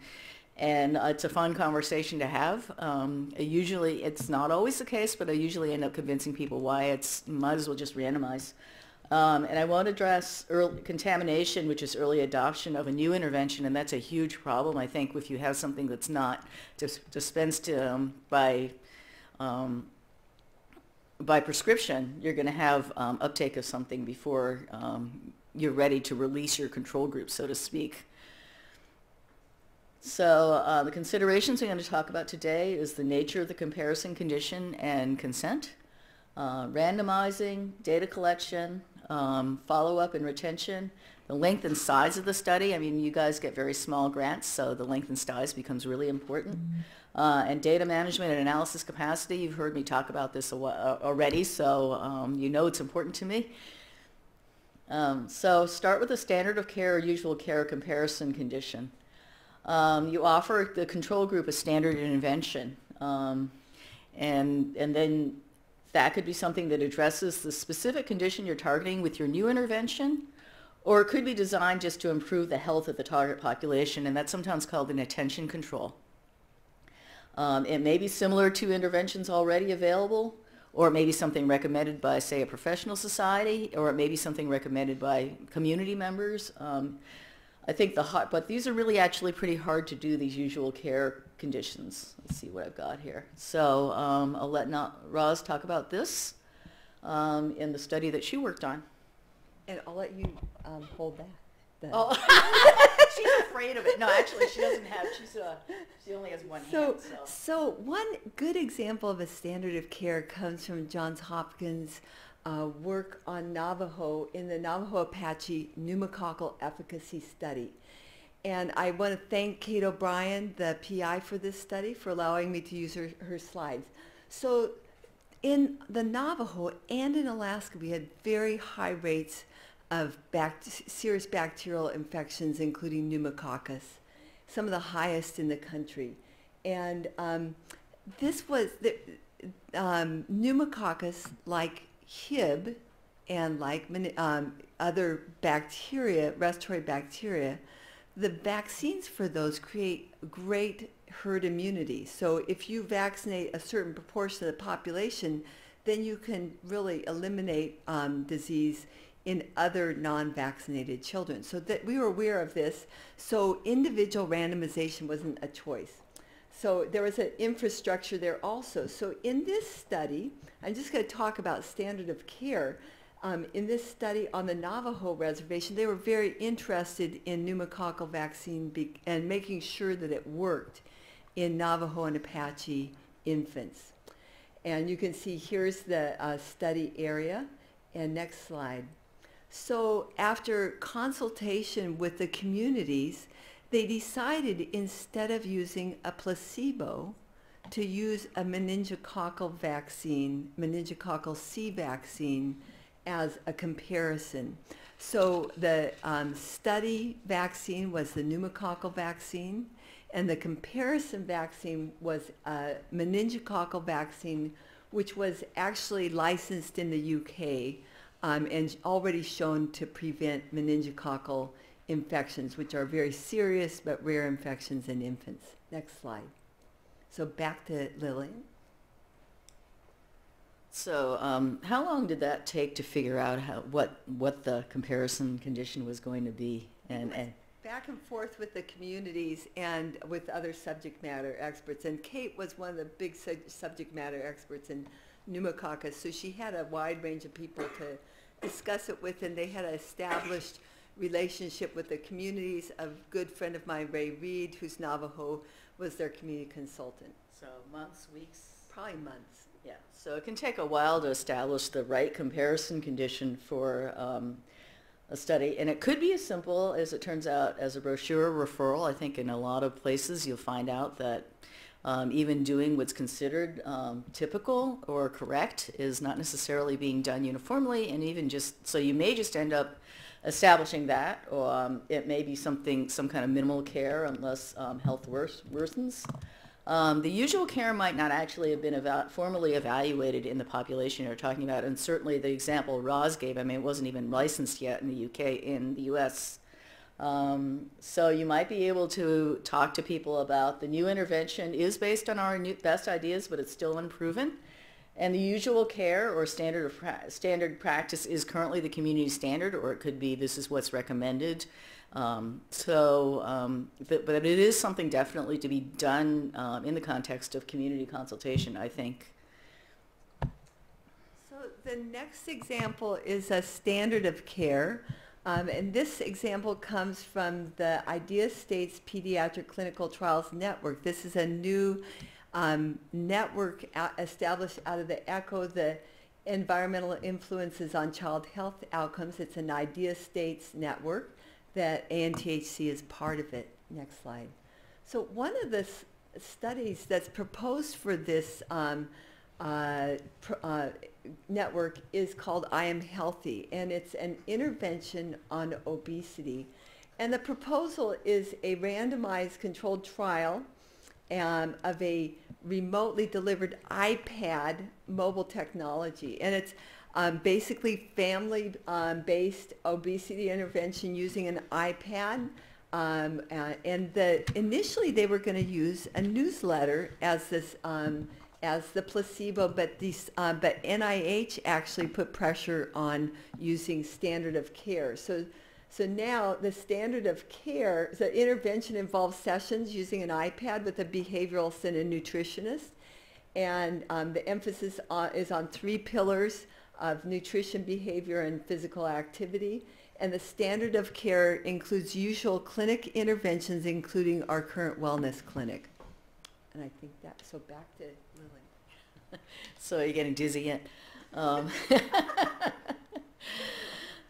And uh, it's a fun conversation to have. Um, usually, it's not always the case, but I usually end up convincing people why it's, might as well just randomize. Um, and I won't address early, contamination, which is early adoption of a new intervention, and that's a huge problem. I think if you have something that's not dis- dispensed um, by um, by prescription, you're going to have um, uptake of something before um, you're ready to release your control group, so to speak. So uh, the considerations I'm going to talk about today is the nature of the comparison condition and consent, uh, randomizing, data collection, um, follow-up and retention, the length and size of the study. I mean, you guys get very small grants, so the length and size becomes really important. Uh, and data management and analysis capacity. You've heard me talk about this already, so um, you know it's important to me. Um, so start with a standard of care or usual care comparison condition. Um, you offer the control group a standard intervention. Um, and, and then that could be something that addresses the specific condition you're targeting with your new intervention, or it could be designed just to improve the health of the target population, and that's sometimes called an attention control. Um, it may be similar to interventions already available, or it may be something recommended by, say, a professional society, or it may be something recommended by community members. Um, I think the hot, but these are really actually pretty hard to do, these usual care conditions. Let's see what I've got here. So um, I'll let Na- Roz talk about this um, in the study that she worked on. And I'll let you um, hold that. Oh, (laughs) afraid of it. No, actually, she doesn't have. She's a, she only has one So, hand. So. so one good example of a standard of care comes from Johns Hopkins uh, work on Navajo in the Navajo Apache pneumococcal efficacy study. And I want to thank Kate O'Brien, the PI for this study, for allowing me to use her, her slides. So in the Navajo and in Alaska, we had very high rates of bact- serious bacterial infections, including pneumococcus, some of the highest in the country. And um, this was the um, pneumococcus, like Hib and like um, other bacteria, respiratory bacteria, the vaccines for those create great herd immunity. So if you vaccinate a certain proportion of the population, then you can really eliminate um, disease in other non-vaccinated children. So that we were aware of this. So individual randomization wasn't a choice. So there was an infrastructure there also. So in this study, I'm just going to talk about standard of care. Um, in this study on the Navajo reservation, they were very interested in pneumococcal vaccine and making sure that it worked in Navajo and Apache infants. And you can see here's the uh, study area. And next slide. So after consultation with the communities, they decided instead of using a placebo to use a meningococcal vaccine, meningococcal C vaccine, as a comparison. So the um, study vaccine was the pneumococcal vaccine, and the comparison vaccine was a meningococcal vaccine, which was actually licensed in the UK um, and already shown to prevent meningococcal infections, which are very serious but rare infections in infants. Next slide. So back to Lillian. So, um, how long did that take to figure out how what what the comparison condition was going to be? And, and Back and forth with the communities and with other subject matter experts. And Kate was one of the big su- subject matter experts in pneumococcus, so she had a wide range of people to discuss it with, and they had an established relationship with the communities. A good friend of mine, Ray Reid, who's Navajo, was their community consultant. so months, weeks. Probably months. Yeah. So it can take a while to establish the right comparison condition for um, a study, and it could be as simple as it turns out as a brochure referral. I think in a lot of places you'll find out that um, even doing what's considered um, typical or correct is not necessarily being done uniformly, and even just so you may just end up establishing that, or um, it may be something some kind of minimal care unless um, health wors- worsens. Um, the usual care might not actually have been eva- formally evaluated in the population you're talking about, and certainly the example Roz gave, I mean, it wasn't even licensed yet in the UK, in the US. Um, so you might be able to talk to people about the new intervention is based on our new, best ideas, but it's still unproven. And the usual care or standard of pra- standard practice is currently the community standard, or it could be this is what's recommended. Um, so, um, but, but it is something definitely to be done um, in the context of community consultation, I think. So the next example is a standard of care. Um, and this example comes from the IDeA States Pediatric Clinical Trials Network. This is a new um, network out, established out of the ECHO, the Environmental Influences on Child Health Outcomes. It's an IDeA States network that ANTHC is part of it. Next slide. So one of the studies that's proposed for this um, uh, pr- uh, network is called I Am Healthy, and it's an intervention on obesity. And the proposal is a randomized controlled trial um, of a remotely delivered iPad mobile technology. And it's um, basically family-based obesity intervention using an iPad. Um, uh, and the, initially they were going to use a newsletter as this um, as the placebo, but these, uh, but NIH actually put pressure on using standard of care. So, so now the standard of care, the intervention involves sessions using an iPad with a behavioralist and a nutritionist, and um, the emphasis on, is on three pillars of nutrition, behavior, and physical activity. And the standard of care includes usual clinic interventions, including our current wellness clinic. And I think that, so back to. (laughs) So you're getting dizzy yet? Um, (laughs)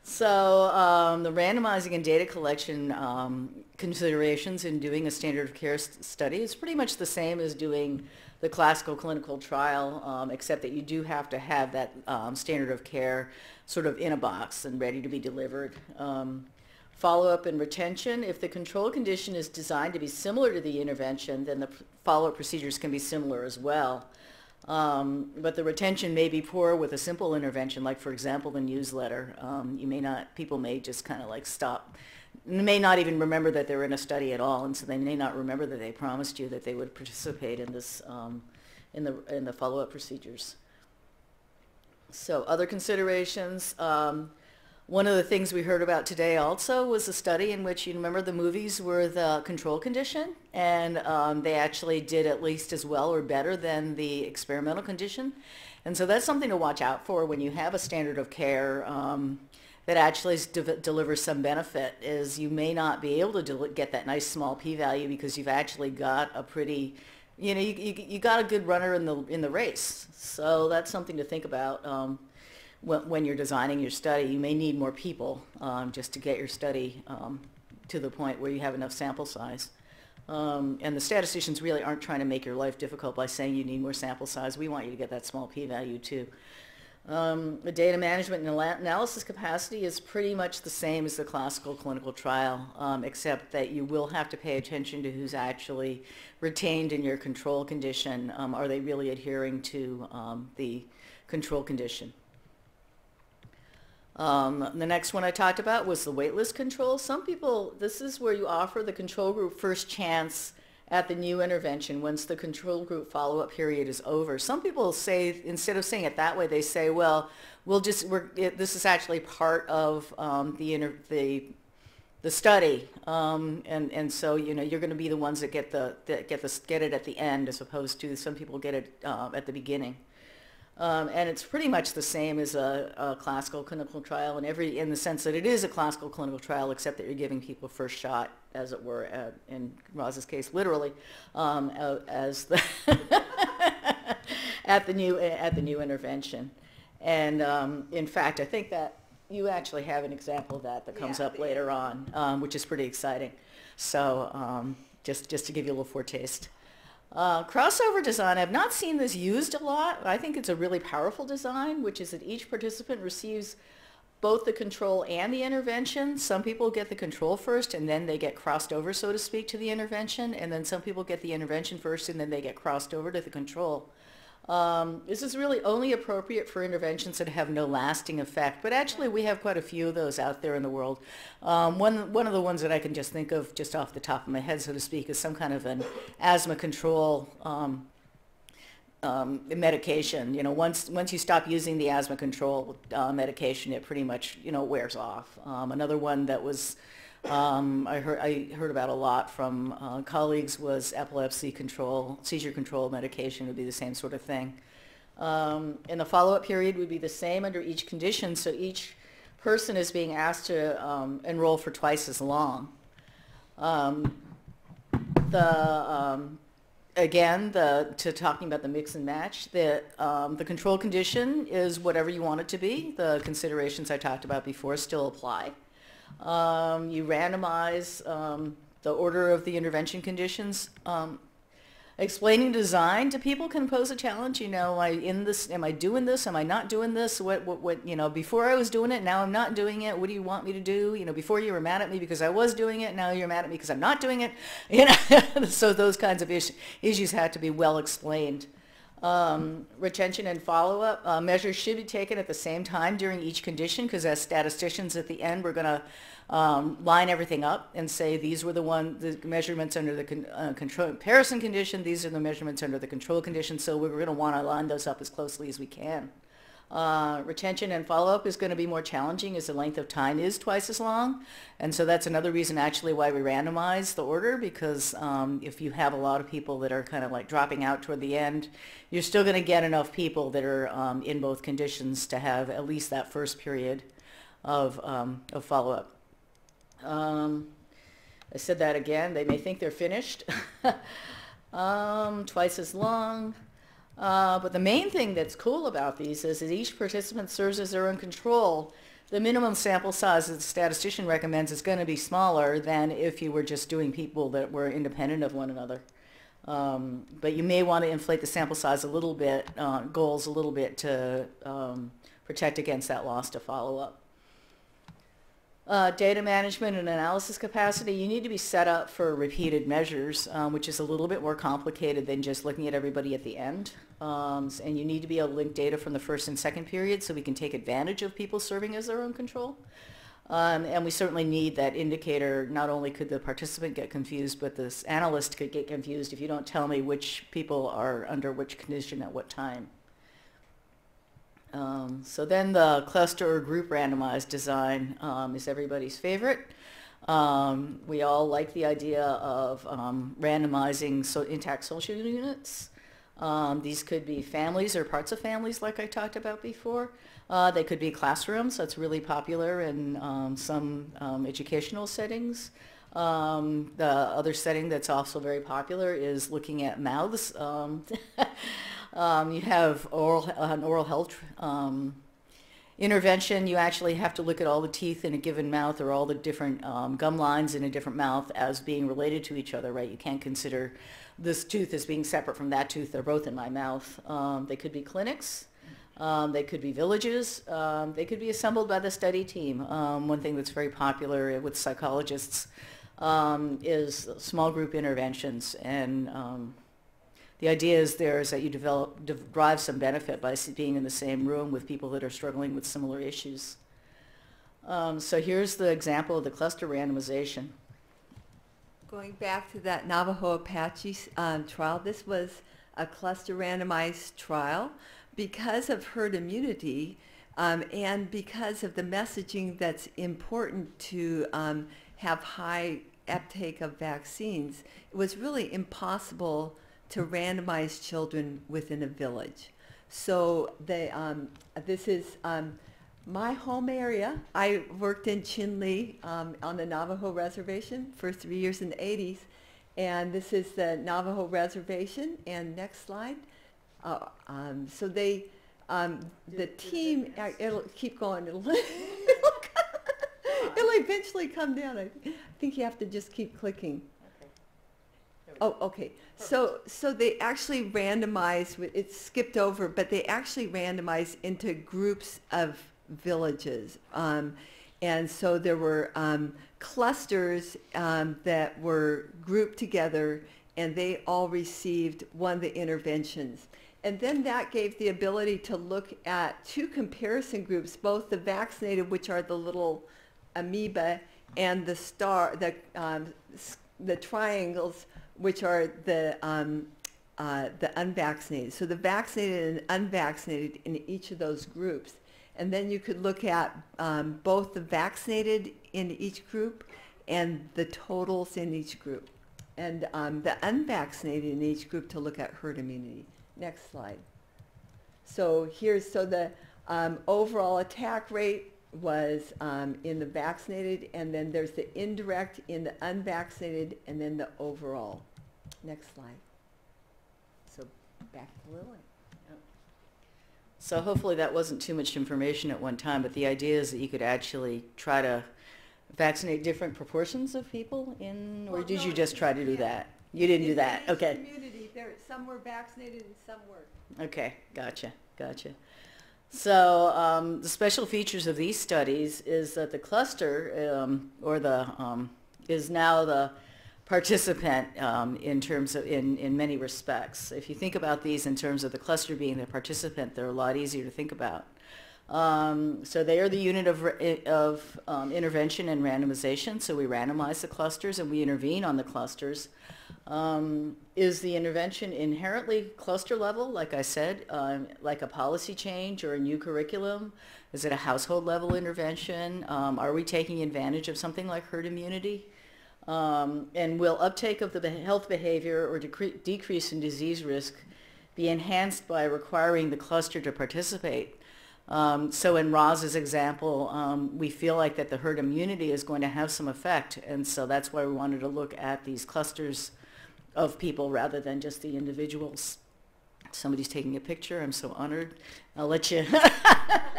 so um, the randomizing and data collection um, considerations in doing a standard of care s- study is pretty much the same as doing the classical clinical trial, um, except that you do have to have that um, standard of care sort of in a box and ready to be delivered. Um, Follow-up and retention, if the control condition is designed to be similar to the intervention, then the follow-up procedures can be similar as well. Um, but the retention may be poor with a simple intervention, like for example, the newsletter. Um, you may not, people may just kind of like stop, may not even remember that they're in a study at all, and so they may not remember that they promised you that they would participate in this, um, in the, in the follow-up procedures. So other considerations, um, one of the things we heard about today also was a study in which you remember the movies were the control condition, and um, they actually did at least as well or better than the experimental condition. And so that's something to watch out for when you have a standard of care um, that actually de- delivers some benefit. Is you may not be able to get that nice small p-value because you've actually got a pretty you know, you, you, you got a good runner in the in the race, so that's something to think about um, when, you're designing your study. You may need more people um, just to get your study um, to the point where you have enough sample size. Um, and the statisticians really aren't trying to make your life difficult by saying you need more sample size. We want you to get that small p-value too. Um, the data management and analysis capacity is pretty much the same as the classical clinical trial, um, except that you will have to pay attention to who's actually retained in your control condition. Um, are they really adhering to the control condition? Um, the next one I talked about was the waitlist control. Some people, this is where you offer the control group first chance at the new intervention once the control group follow-up period is over. Some people say, instead of saying it that way, they say, well, we'll just, we're, it, this is actually part of um, the, inter, the, the study. Um, and, and so, you know, you're going to be the ones that get, the, that get, the, get it at the end as opposed to some people get it uh, at the beginning. Um, and it's pretty much the same as a, a classical clinical trial in every in the sense that it is a classical clinical trial, except that you're giving people first shot, as it were, uh, in Roz's case, literally, um, uh, as the (laughs) at the new at the new intervention. And um, in fact, I think that you actually have an example of that that comes Yeah, up later on, um, which is pretty exciting. So um, just just to give you a little foretaste. Uh, crossover design, I've not seen this used a lot. I think it's a really powerful design, which is that each participant receives both the control and the intervention. Some people get the control first and then they get crossed over, so to speak, to the intervention. And then some people get the intervention first and then they get crossed over to the control. Um, this is really only appropriate for interventions that have no lasting effect, but actually we have quite a few of those out there in the world. Um, one, one of the ones that I can just think of just off the top of my head, so to speak, is some kind of an asthma control um, um, medication. You know, once once you stop using the asthma control uh, medication, it pretty much you know wears off. Um, another one that was um, I heard I heard about a lot from uh, colleagues was epilepsy control, seizure control medication would be the same sort of thing. Um, and the follow-up period would be the same under each condition, so each person is being asked to um, enroll for twice as long. Um, the um, again, the to talking about the mix and match, the um, the control condition is whatever you want it to be. The considerations I talked about before still apply. Um, you randomize um, the order of the intervention conditions. Um, explaining design to people can pose a challenge. You know, am I in this? Am I doing this? Am I not doing this? What, what, what? You know, before I was doing it, now I'm not doing it. What do you want me to do? You know, before you were mad at me because I was doing it, now you're mad at me because I'm not doing it. (laughs) You know, so those kinds of issues, issues have to be well explained. Um, retention and follow-up uh, measures should be taken at the same time during each condition because as statisticians at the end we're going to um, line everything up and say these were the one the measurements under the con, uh, control comparison condition these are the measurements under the control condition so we're going to want to line those up as closely as we can uh, retention and follow-up is going to be more challenging as the length of time is twice as long. And so that's another reason actually why we randomize the order because um, if you have a lot of people that are kind of like dropping out toward the end, you're still going to get enough people that are um, in both conditions to have at least that first period of, um, of follow-up. Um, I said that again. They may think they're finished. (laughs) Um, twice as long. Uh, but the main thing that's cool about these is that each participant serves as their own control. The minimum sample size that the statistician recommends is going to be smaller than if you were just doing people that were independent of one another. Um, but you may want to inflate the sample size a little bit, uh, goals a little bit to um, protect against that loss to follow-up uh, data management and analysis capacity, you need to be set up for repeated measures, um, which is a little bit more complicated than just looking at everybody at the end. Um, and you need to be able to link data from the first and second period so we can take advantage of people serving as their own control. Um, and we certainly need that indicator. Not only could the participant get confused, but this analyst could get confused if you don't tell me which people are under which condition at what time. Um, so then the cluster or group randomized design um, is everybody's favorite. Um, we all like the idea of um, randomizing so intact social units. Um, these could be families or parts of families like I talked about before. Uh, they could be classrooms. That's really popular in um, some educational settings. Um, the other setting that's also very popular is looking at mouths. Um, (laughs) um, you have oral, an oral health um, intervention. You actually have to look at all the teeth in a given mouth or all the different um, gum lines in a different mouth as being related to each other, right? You can't consider this tooth as being separate from that tooth. They're both in my mouth. Um, they could be clinics. Um, they could be villages. Um, they could be assembled by the study team. Um, one thing that's very popular with psychologists um, is small group interventions. And um, the idea is there is that you develop, derive some benefit by being in the same room with people that are struggling with similar issues. Um, so here's the example of the cluster randomization. Going back to that Navajo Apache um, trial, this was a cluster randomized trial because of herd immunity um, and because of the messaging that's important to um, have high uptake of vaccines, it was really impossible to randomize children within a village. So they, um, this is um, my home area. I worked in Chinle um, on the Navajo Reservation for three years in the 80s. And this is the Navajo Reservation. And next slide. Uh, um, so they, um, the team, uh, it'll keep going. It'll, (laughs) it'll eventually come down. I think you have to just keep clicking. Oh, okay. So, so they actually randomized, it skipped over, but they actually randomized into groups of villages. Um, and so there were um, clusters um, that were grouped together and they all received one of the interventions. And then that gave the ability to look at two comparison groups, both the vaccinated, which are the little amoeba, and the star, the, um, the triangles, which are the, um, uh, the unvaccinated. So the vaccinated and unvaccinated in each of those groups. And then you could look at um, both the vaccinated in each group and the totals in each group. And um, the unvaccinated in each group to look at herd immunity. Next slide. So here's, so the um, overall attack rate was um, in the vaccinated, and then there's the indirect in the unvaccinated, and then the overall. Next slide. So back to Lily. So hopefully that wasn't too much information at one time, but the idea is that you could actually try to vaccinate different proportions of people in, or Well, did no, you just try to do yeah. that? You didn't do that, okay. Community, there, some were vaccinated and some weren't. Okay, gotcha, gotcha. So um, the special features of these studies is that the cluster, um, or the, um, is now the participant um, in terms of, in, in many respects. If you think about these in terms of the cluster being the participant, they're a lot easier to think about. Um, so they are the unit of, of um, intervention and randomization. So we randomize the clusters and we intervene on the clusters. Um, is the intervention inherently cluster level, like I said, um, like a policy change or a new curriculum? Is it a household level intervention? Um, are we taking advantage of something like herd immunity? Um, and will uptake of the health behavior or decre- decrease in disease risk be enhanced by requiring the cluster to participate? Um, so in Roz's example, um, we feel like that the herd immunity is going to have some effect, and so that's why we wanted to look at these clusters of people rather than just the individuals. Somebody's taking a picture. I'm so honored. I'll let you.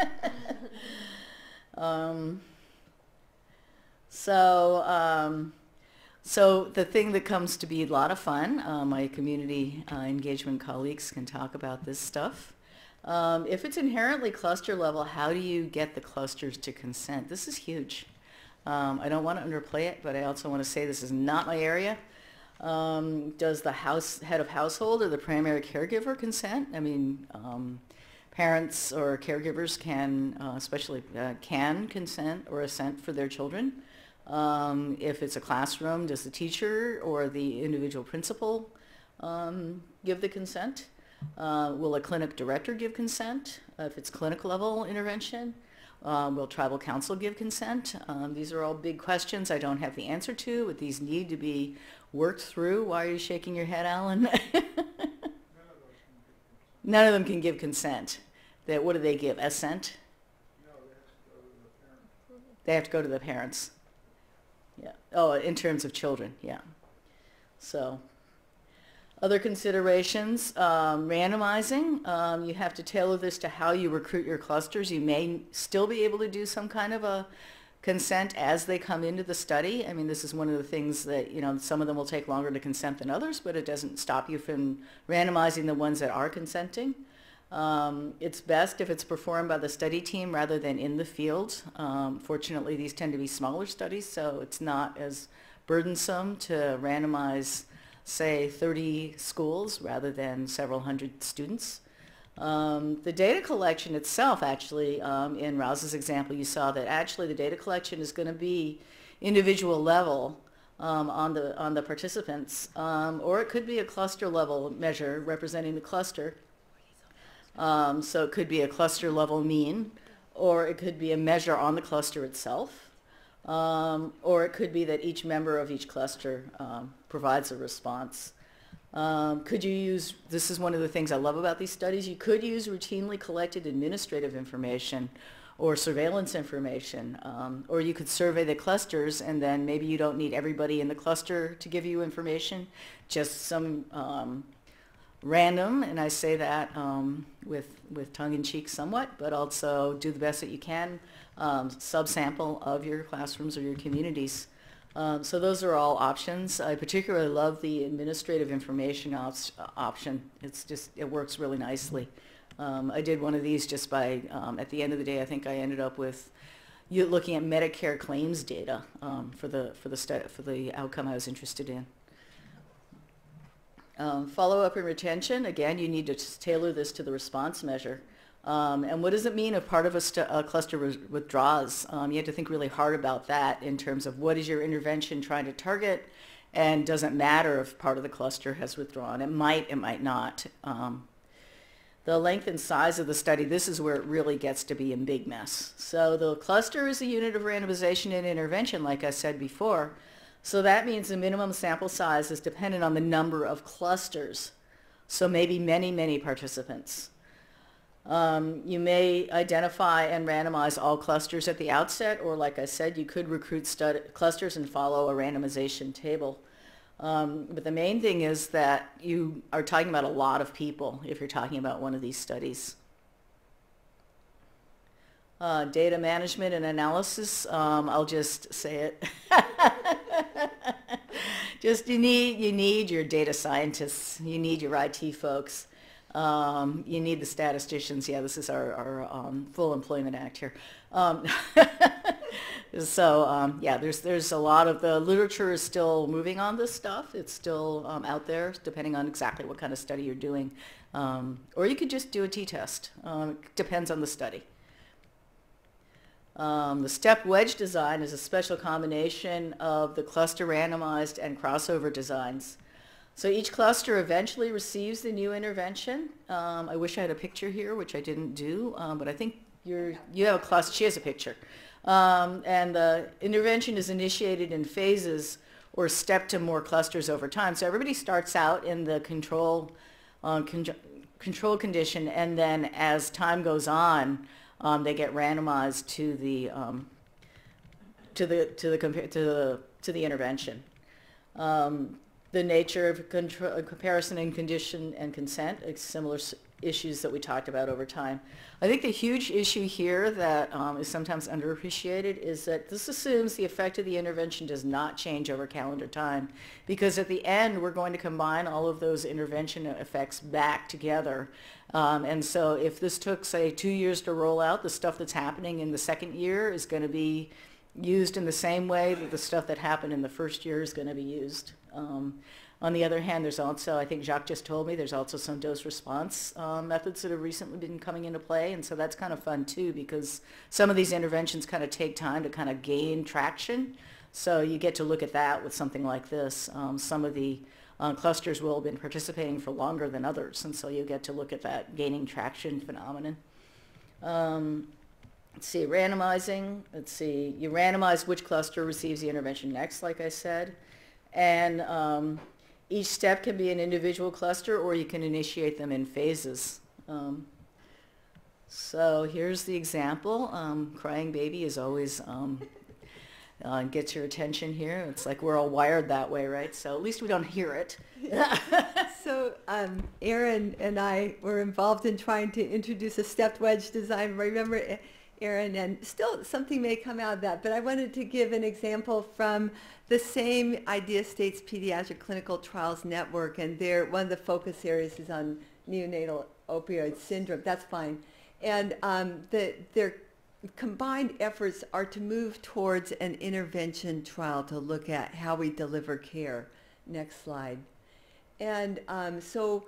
(laughs) um, so, um, so the thing that comes to be a lot of fun, uh, my community uh, engagement colleagues can talk about this stuff. Um, if it's inherently cluster level, how do you get the clusters to consent? This is huge. Um, I don't want to underplay it, but I also want to say this is not my area. Um, does the house head of household or the primary caregiver consent? I mean, um, parents or caregivers can, uh, especially uh, can consent or assent for their children. Um, if it's a classroom, does the teacher or the individual principal um, give the consent? Uh, will a clinic director give consent if it's clinic level intervention? Um, will tribal council give consent? Um, these are all big questions I don't have the answer to, but these need to be worked through. Why are you shaking your head, Alan? (laughs) None of them can give consent. That what do they give? Assent? They have to go to the parents. Yeah. Oh, in terms of children, yeah. So, other considerations, um, randomizing. Um, you have to tailor this to how you recruit your clusters. You may still be able to do some kind of a consent as they come into the study. I mean, this is one of the things that, you know, some of them will take longer to consent than others, but it doesn't stop you from randomizing the ones that are consenting. Um, it's best if it's performed by the study team rather than in the field. Um, fortunately, these tend to be smaller studies, so it's not as burdensome to randomize, say, 30 schools rather than several hundred students. Um, the data collection itself, actually, um, in Roz's example, you saw that actually the data collection is going to be individual level um, on the on the participants, um, or it could be a cluster level measure representing the cluster. Um, so it could be a cluster level mean, or it could be a measure on the cluster itself, um, or it could be that each member of each cluster provides a response. Um, could you use, this is one of the things I love about these studies, you could use routinely collected administrative information or surveillance information, um, or you could survey the clusters and then maybe you don't need everybody in the cluster to give you information, just some um, random, and I say that um, with, with tongue-in-cheek somewhat, but also do the best that you can, um, subsample of your classrooms or your communities. Um, so those are all options. I particularly love the administrative information op- option. It's just, it works really nicely. Um, I did one of these just by, um, at the end of the day, I think I ended up with you looking at Medicare claims data um, for the for the for the outcome I was interested in. Um, follow-up and retention, again, you need to tailor this to the response measure. Um, and what does it mean if part of a, a cluster wi- withdraws? Um, you have to think really hard about that in terms of what is your intervention trying to target and doesn't matter if part of the cluster has withdrawn. It might, it might not. Um, the length and size of the study, this is where it really gets to be a big mess. So the cluster is a unit of randomization and intervention, like I said before. So that means the minimum sample size is dependent on the number of clusters. So maybe many, many participants. Um, you may identify and randomize all clusters at the outset, or like I said, you could recruit clusters and follow a randomization table. Um, but the main thing is that you are talking about a lot of people if you're talking about one of these studies. Uh, data management and analysis, um, I'll just say it. (laughs) just you need you need your data scientists, you need your IT folks, um, you need the statisticians. Yeah, this is our, our um, full employment act here. Um, (laughs) so um, yeah, there's there's a lot of the literature is still moving on this stuff. It's still um, out there, depending on exactly what kind of study you're doing, um, or you could just do a t-test. Depends on the study. The step wedge design is a special combination of the cluster randomized and crossover designs. So each cluster eventually receives the new intervention. Um, I wish I had a picture here, which I didn't do, um, but I think you're, you have a cluster. She has a picture. Um, and the intervention is initiated in phases or step to more clusters over time. So everybody starts out in the control, uh, con- control condition, and then as time goes on, um, they get randomized to the um, to the to the to the to the intervention. Um, the nature of contro- comparison and condition and consent, similar issues that we talked about over time. I think the huge issue here that um, is sometimes underappreciated is that this assumes the effect of the intervention does not change over calendar time because at the end we're going to combine all of those intervention effects back together. Um, and so if this took, say, two years to roll out, the stuff that's happening in the second year is going to be used in the same way that the stuff that happened in the first year is going to be used. Um, on the other hand, there's also, I think Jacques just told me, there's also some dose response uh, methods that have recently been coming into play, and so that's kind of fun too because some of these interventions kind of take time to kind of gain traction. So you get to look at that with something like this. Um, some of the uh, clusters will have been participating for longer than others, and so you get to look at that gaining traction phenomenon. Um, let's see, randomizing. Let's see, you randomize which cluster receives the intervention next, like I said. And um, each step can be an individual cluster or you can initiate them in phases. Um, so here's the example. Um, crying baby is always um, uh, gets your attention here. It's like we're all wired that way, right? So at least we don't hear it. (laughs) So um, Aaron and I were involved in trying to introduce a stepped wedge design. Remember, Aaron, and still something may come out of that. But I wanted to give an example from the same IDeA States Pediatric Clinical Trials Network, and their one of the focus areas is on neonatal opioid syndrome. That's fine, and um, the, their combined efforts are to move towards an intervention trial to look at how we deliver care. Next slide. And um, so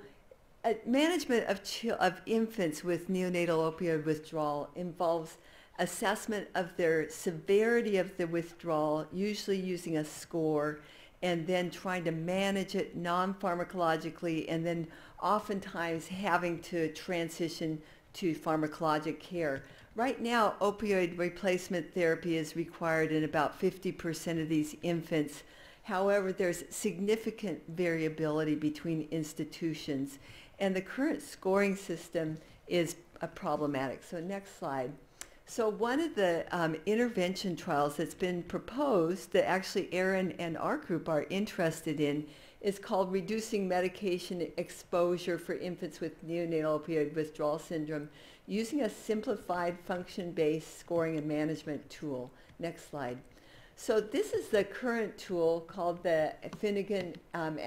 uh, management of, of infants with neonatal opioid withdrawal involves assessment of their severity of the withdrawal, usually using a score, and then trying to manage it non-pharmacologically, and then oftentimes having to transition to pharmacologic care. Right now, opioid replacement therapy is required in about 50% of these infants. However, there's significant variability between institutions, and the current scoring system is problematic. So next slide. So one of the um, intervention trials that's been proposed that actually Aaron and our group are interested in is called Reducing Medication Exposure for Infants with Neonatal Opioid Withdrawal Syndrome using a simplified function-based scoring and management tool. Next slide. So this is the current tool called the Finnegan um,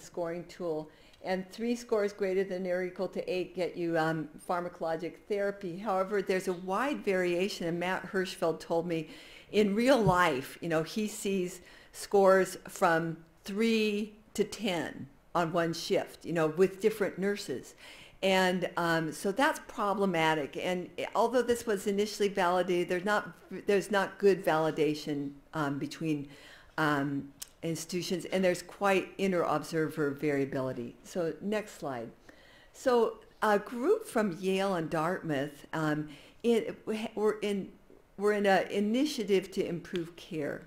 Scoring Tool. And three scores greater than or equal to eight get you um, pharmacologic therapy. However, there's a wide variation, and Matt Hirschfeld told me in real life, you know, he sees scores from three to 10 on one shift, you know, with different nurses. And um, so that's problematic. And although this was initially validated, there's not, there's not good validation um, between um, institutions, and there's quite inter-observer variability. So next slide. So a group from Yale and Dartmouth um, in, were in, were in an initiative to improve care.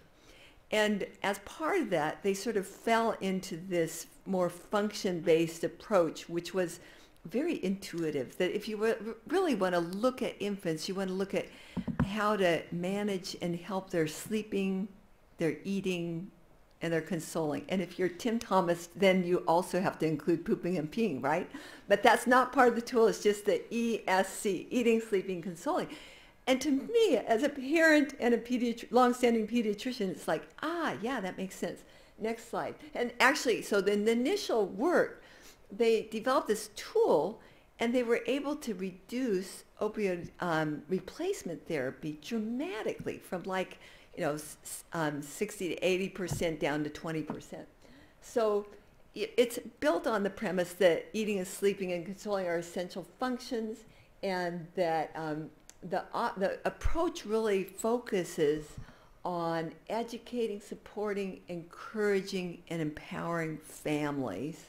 And as part of that, they sort of fell into this more function-based approach, which was very intuitive. That if you re- really want to look at infants, you want to look at how to manage and help their sleeping, their eating, and they're consoling. And if you're Tim Thomas, then you also have to include pooping and peeing, right? But that's not part of the tool. It's just the ESC, eating, sleeping, consoling. And to me, as a parent and a pediatri- long-standing pediatrician, it's like, ah, yeah, that makes sense. Next slide. And actually, so in the initial work, they developed this tool and they were able to reduce opioid um, replacement therapy dramatically from like, you know, um, 60 to 80 percent down to 20 percent. So it's built on the premise that eating and sleeping and consoling are essential functions and that um, the, uh, the approach really focuses on educating, supporting, encouraging, and empowering families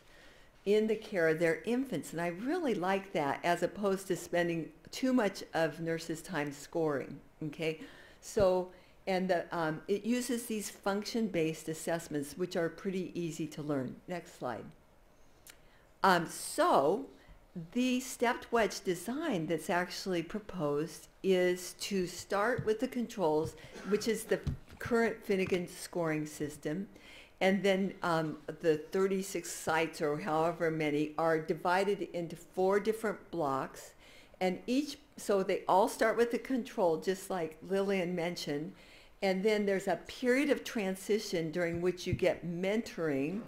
in the care of their infants. And I really like that as opposed to spending too much of nurses' time scoring. Okay, so and the, um, it uses these function-based assessments, which are pretty easy to learn. Next slide. Um, so the stepped wedge design that's actually proposed is to start with the controls, which is the current Finnegan scoring system, and then um, the 36 sites or however many are divided into four different blocks, and each so they all start with the control, just like Lillian mentioned, and then there's a period of transition during which you get mentoring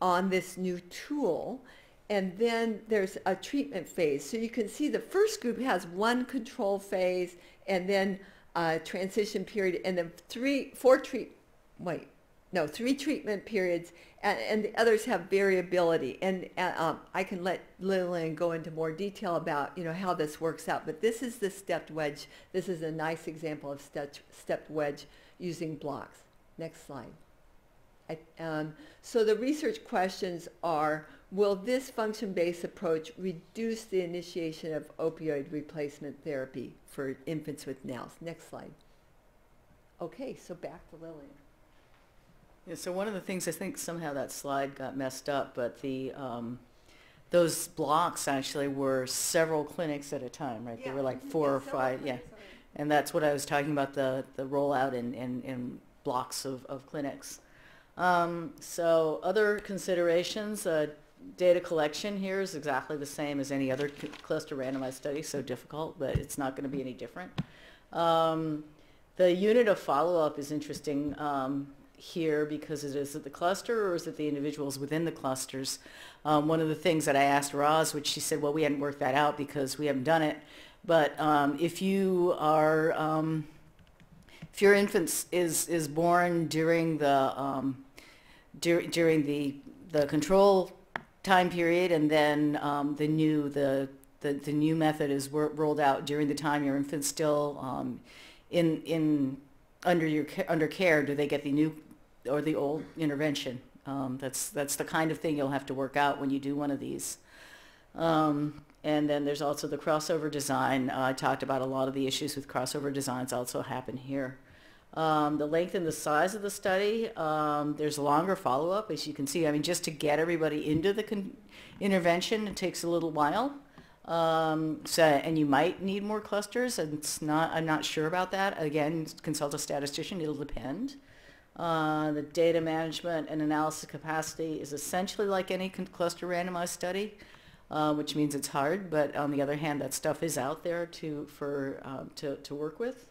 on this new tool and then there's a treatment phase. So you can see the first group has one control phase and then a transition period and then three, four treat, wait, no, three treatment periods and, and the others have variability. And uh, um, I can let Lillian go into more detail about, you know, how this works out. But this is the stepped wedge. This is a nice example of step, stepped wedge using blocks. Next slide. I, um, so the research questions are, Will this function-based approach reduce the initiation of opioid replacement therapy for infants with NOWS? Next slide. Okay, so back to Lillian. Yeah, so one of the things I think somehow that slide got messed up, but the um, those blocks actually were several clinics at a time, right? Yeah. They were like four yeah, or five, yeah. And that's what I was talking about the the rollout in in, in blocks of of clinics. Um, so other considerations. Uh, data collection here is exactly the same as any other cluster randomized study, so difficult, but it's not going to be any different. Um, the unit of follow-up is interesting um, here because it is at the cluster or is it the individuals within the clusters? Um, one of the things that I asked Roz, which she said, well, we hadn't worked that out because we haven't done it, but um, if you are, um, if your infant is, is born during the, um, dur- during the, the control time period, and then um, the new the, the the new method is rolled out during the time your infant's still um, in in under your under care. Do they get the new or the old intervention? Um, that's that's the kind of thing you'll have to work out when you do one of these. Um, and then there's also the crossover design. Uh, I talked about a lot of the issues with crossover designs also happen here. Um, the length and the size of the study, um, there's longer follow-up, as you can see. I mean, just to get everybody into the intervention, it takes a little while. Um, so, and you might need more clusters, and it's not, I'm not sure about that. Again, consult a statistician, it'll depend. Uh, the data management and analysis capacity is essentially like any cluster randomized study, uh, which means it's hard, but on the other hand, that stuff is out there to, for, um, to, to work with.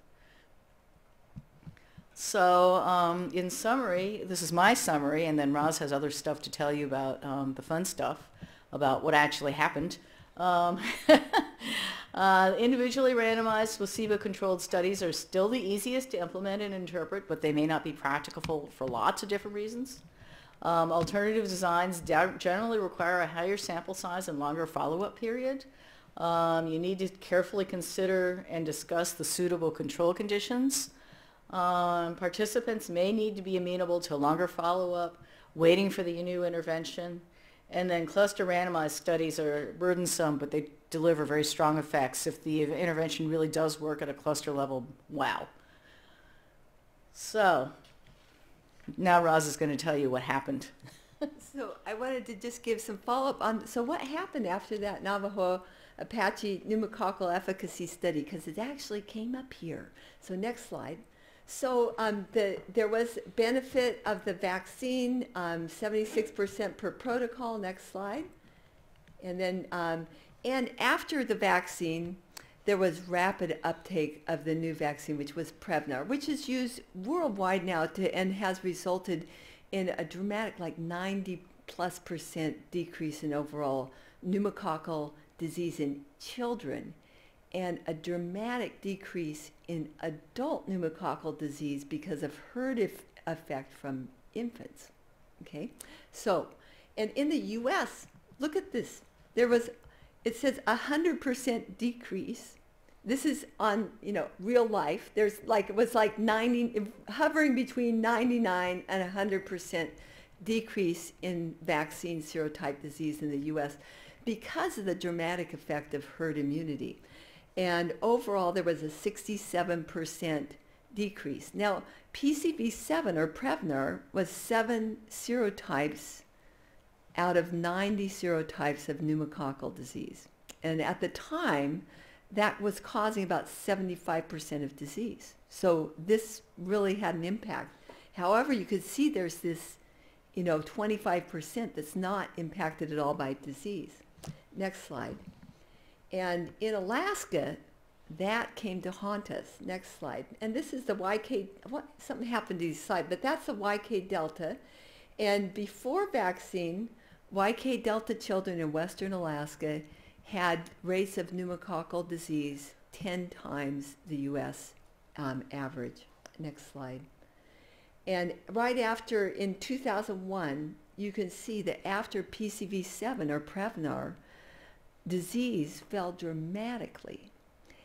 So um, in summary, this is my summary, and then Roz has other stuff to tell you about um, the fun stuff, about what actually happened. (laughs) Uh, individually randomized placebo-controlled studies are still the easiest to implement and interpret, but they may not be practical for, for lots of different reasons. Um, alternative designs generally require a higher sample size and longer follow-up period. Um, you need to carefully consider and discuss the suitable control conditions. Um, participants may need to be amenable to longer follow-up, waiting for the new intervention. And then cluster randomized studies are burdensome, but they deliver very strong effects. If the intervention really does work at a cluster level, wow. So, now Roz is going to tell you what happened. (laughs) So I wanted to just give some follow-up on, so what happened after that Navajo Apache pneumococcal efficacy study? Because it actually came up here. So next slide. So um, the, there was benefit of the vaccine, um, 76% per protocol. Next slide. And then, um, and after the vaccine, there was rapid uptake of the new vaccine, which was Prevnar, which is used worldwide now to, and has resulted in a dramatic, like 90 plus percent decrease in overall pneumococcal disease in children and a dramatic decrease in adult pneumococcal disease because of herd eff- effect from infants. Okay, so, and in the U.S., look at this. There was, it says a hundred percent decrease. This is on, you know, real life. There's like, it was like 90, hovering between 99 and 100 percent decrease in vaccine serotype disease in the U.S. because of the dramatic effect of herd immunity. And overall, there was a 67% decrease. Now, PCV7 or Prevnar was seven serotypes out of 90 serotypes of pneumococcal disease. And at the time, that was causing about 75% of disease. So this really had an impact. However, you could see there's this, you know, 25% that's not impacted at all by disease. Next slide. And in Alaska, that came to haunt us. Next slide. And this is the YK, what, something happened to this slide, but that's the YK Delta. And before vaccine, YK Delta children in Western Alaska had rates of pneumococcal disease 10 times the U.S. Um, average. Next slide. And right after, in 2001, you can see that after PCV7 or Prevnar, disease fell dramatically.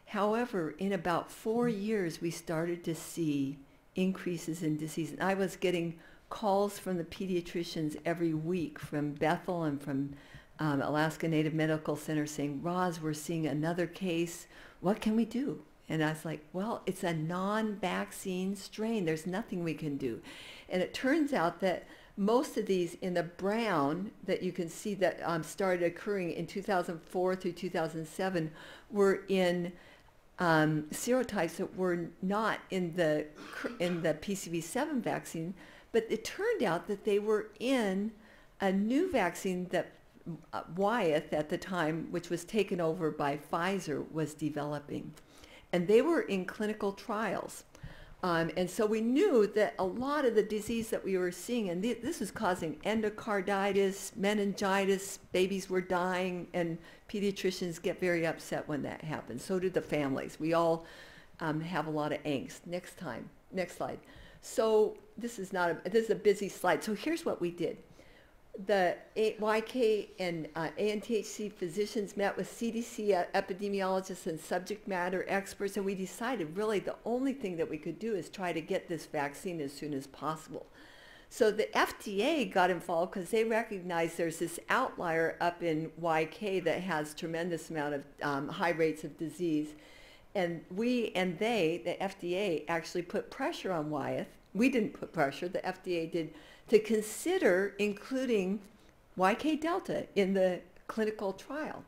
However, in about four years, we started to see increases in disease. And I was getting calls from the pediatricians every week from Bethel and from um, Alaska Native Medical Center saying, Roz, we're seeing another case. What can we do? And I was like, well, it's a non-vaccine strain. There's nothing we can do. And it turns out that most of these in the brown that you can see that um, started occurring in 2004 through 2007 were in um, serotypes that were not in the in the PCV7 vaccine, but it turned out that they were in a new vaccine that uh, Wyeth at the time, which was taken over by Pfizer, was developing, and they were in clinical trials. Um, and so we knew that a lot of the disease that we were seeing, and th- this was causing endocarditis, meningitis, babies were dying, and pediatricians get very upset when that happens. So do the families. We all um, have a lot of angst. Next time, next slide. So this is not a, this is a busy slide. So here's what we did the YK and uh, ANTHC physicians met with CDC epidemiologists and subject matter experts, and we decided really the only thing that we could do is try to get this vaccine as soon as possible. So the FDA got involved because they recognized there's this outlier up in YK that has tremendous amount of um, high rates of disease. And we and they, the FDA, actually put pressure on Wyeth. We didn't put pressure, the FDA did to consider including YK Delta in the clinical trial.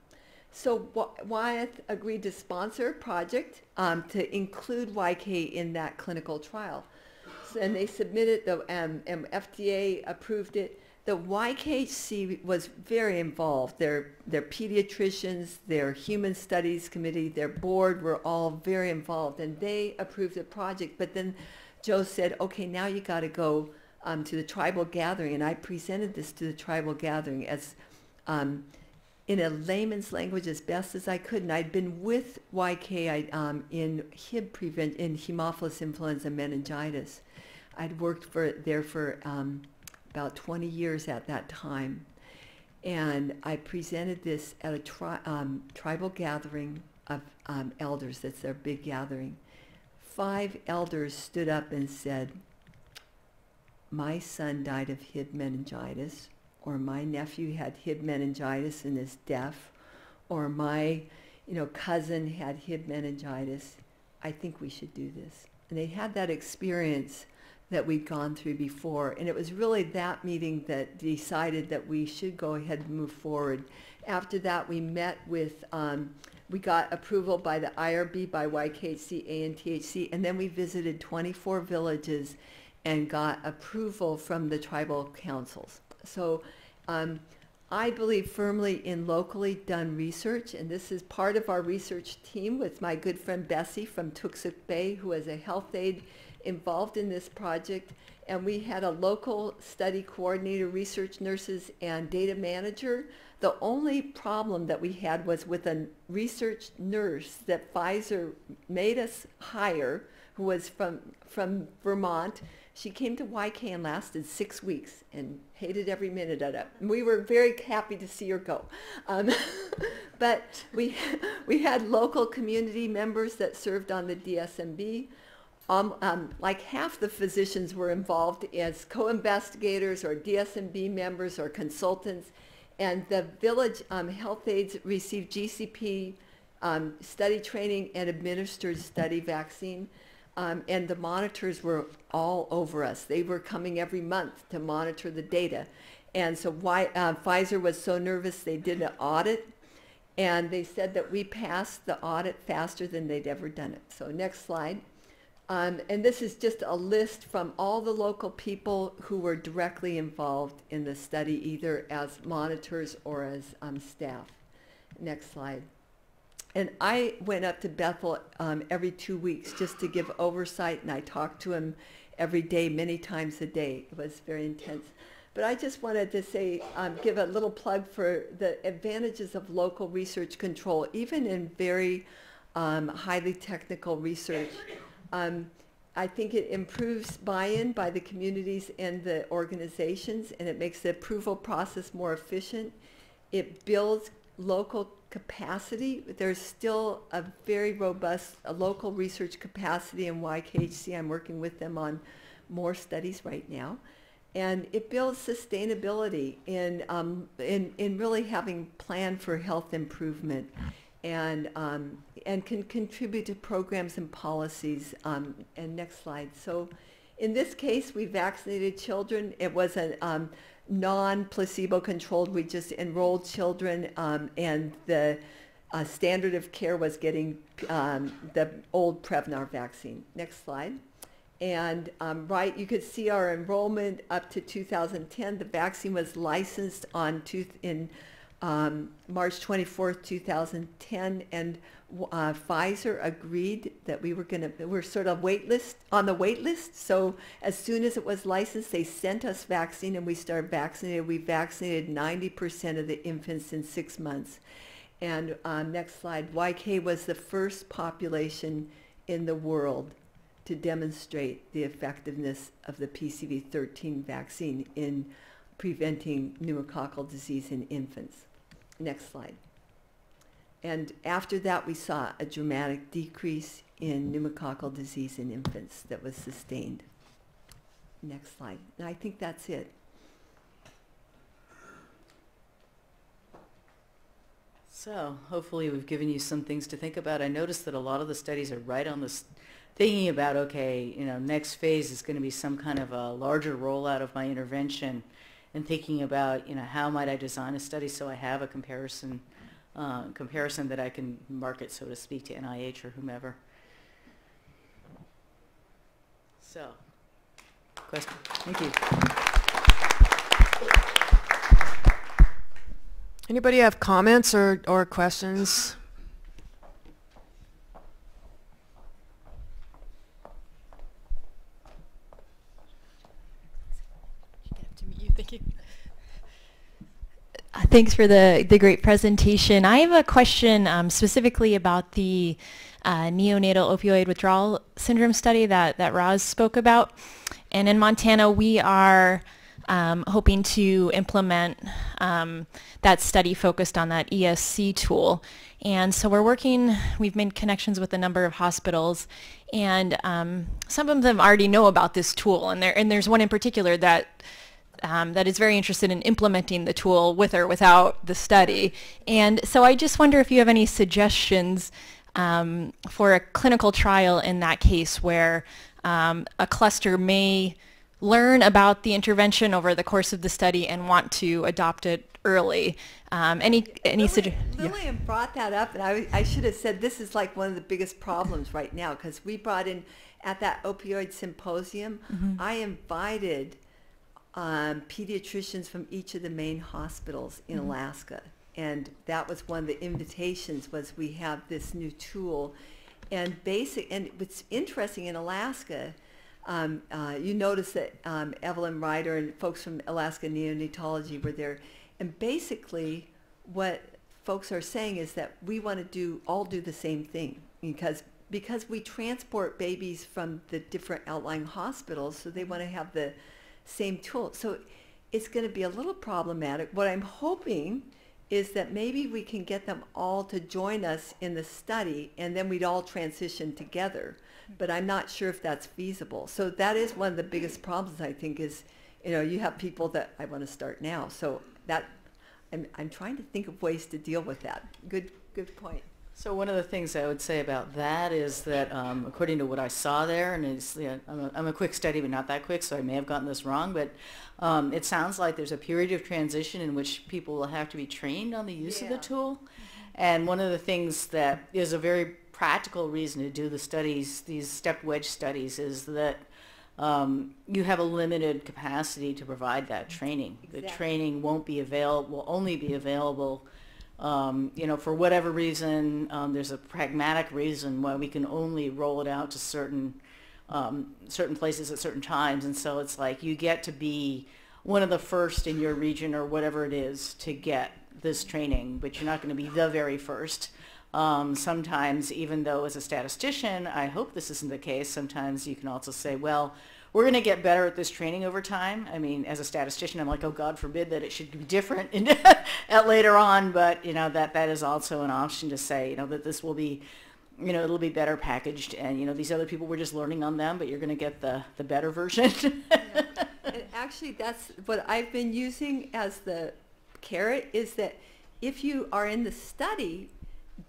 So Wyeth agreed to sponsor a project um, to include YK in that clinical trial. So, and they submitted, the um, and FDA approved it. The YKC was very involved. Their, their pediatricians, their human studies committee, their board were all very involved and they approved the project. But then Joe said, okay, now you got to go um, to the tribal gathering, and I presented this to the tribal gathering as um, in a layman's language as best as I could. And I'd been with YK um, in HIB prevent in Haemophilus influenza meningitis. I'd worked for there for um, about 20 years at that time. And I presented this at a tri- um, tribal gathering of um, elders. That's their big gathering. Five elders stood up and said, my son died of Hib meningitis, or my nephew had Hib meningitis and is deaf, or my, you know, cousin had Hib meningitis. I think we should do this. And they had that experience that we'd gone through before. And it was really that meeting that decided that we should go ahead and move forward. After that, we met with, um, we got approval by the IRB, by YKHC, ANTHC, and then we visited 24 villages and got approval from the tribal councils. So um, I believe firmly in locally done research, and this is part of our research team with my good friend Bessie from Toksook Bay, who is a health aide involved in this project. And we had a local study coordinator, research nurses, and data manager. The only problem that we had was with a research nurse that Pfizer made us hire, who was from, from Vermont she came to YK and lasted six weeks and hated every minute of it. We were very happy to see her go. Um, (laughs) but we, we had local community members that served on the DSMB. Um, um, like half the physicians were involved as co-investigators or DSMB members or consultants. And the village um, health aides received GCP um, study training and administered study vaccine. Um, and the monitors were all over us. They were coming every month to monitor the data. And so why, uh, Pfizer was so nervous they did an audit and they said that we passed the audit faster than they'd ever done it. So next slide. Um, and this is just a list from all the local people who were directly involved in the study, either as monitors or as um, staff. Next slide. And I went up to Bethel um, every two weeks just to give oversight, and I talked to him every day, many times a day. It was very intense. But I just wanted to say, um, give a little plug for the advantages of local research control, even in very um, highly technical research. Um, I think it improves buy-in by the communities and the organizations, and it makes the approval process more efficient. It builds local capacity. There's still a very robust a local research capacity in YKHC. I'm working with them on more studies right now. And it builds sustainability in, um, in, in really having plan for health improvement and, um, and can contribute to programs and policies. Um, and next slide. So in this case, we vaccinated children. It was a, um, non-placebo controlled. We just enrolled children um, and the uh, standard of care was getting um, the old Prevnar vaccine. Next slide. And um, right, you could see our enrollment up to 2010. The vaccine was licensed on in um, March 24th, 2010, and uh, Pfizer agreed that we were going to, we're sort of wait list, on the wait list. So as soon as it was licensed, they sent us vaccine and we started vaccinating. We vaccinated 90% of the infants in six months. And um, next slide, YK was the first population in the world to demonstrate the effectiveness of the PCV13 vaccine in preventing pneumococcal disease in infants. Next slide. And after that, we saw a dramatic decrease in pneumococcal disease in infants that was sustained. Next slide. And I think that's it. So hopefully we've given you some things to think about. I noticed that a lot of the studies are right on this, thinking about, okay, you know, next phase is going to be some kind of a larger rollout of my intervention and thinking about, you know, how might I design a study so I have a comparison uh, comparison that I can market, so to speak, to NIH or whomever. So, question? Thank you. Anybody have comments or, or questions? Thanks for the, the great presentation. I have a question um, specifically about the uh, neonatal opioid withdrawal syndrome study that, that Roz spoke about. And in Montana, we are um, hoping to implement um, that study focused on that ESC tool. And so we're working, we've made connections with a number of hospitals and um, some of them already know about this tool and, there, and there's one in particular that um, that is very interested in implementing the tool with or without the study. And so I just wonder if you have any suggestions um, for a clinical trial in that case where um, a cluster may learn about the intervention over the course of the study and want to adopt it early. Um, any any Lillian, yeah. Lillian brought that up, and I, I should have said this is like one of the biggest problems right now because we brought in at that opioid symposium. Mm-hmm. I invited um, pediatricians from each of the main hospitals in Mm-hmm. Alaska, and that was one of the invitations. Was we have this new tool, and basic. And what's interesting in Alaska. Um, uh, you notice that um, Evelyn Ryder and folks from Alaska Neonatology were there, and basically, what folks are saying is that we want to do all do the same thing because because we transport babies from the different outlying hospitals, so they want to have the same tool. So it's going to be a little problematic. What I'm hoping is that maybe we can get them all to join us in the study and then we'd all transition together. But I'm not sure if that's feasible. So that is one of the biggest problems I think is, you know, you have people that I want to start now. So that I'm, I'm trying to think of ways to deal with that. Good, good point. So one of the things I would say about that is that um, according to what I saw there, and it's, yeah, I'm, a, I'm a quick study, but not that quick, so I may have gotten this wrong, but um, it sounds like there's a period of transition in which people will have to be trained on the use of the Yeah. tool. And one of the things that is a very practical reason to do the studies, these stepped wedge studies, is that um, you have a limited capacity to provide that training. The training won't be available, will only be available um, you know, for whatever reason, um, there's a pragmatic reason why we can only roll it out to certain um, certain places at certain times, and so it's like you get to be one of the first in your region or whatever it is to get this training, but you're not going to be the very first. Um, sometimes, even though as a statistician, I hope this isn't the case, sometimes you can also say, well, we're going to get better at this training over time. I mean, as a statistician, I'm like, oh, God forbid that it should be different in, (laughs) at later on, but, you know, that, that is also an option to say, you know, that this will be, you know, it'll be better packaged and, you know, these other people, we're just learning on them, but you're going to get the, the better version. (laughs) And actually, that's what I've been using as the carrot is that if you are in the study,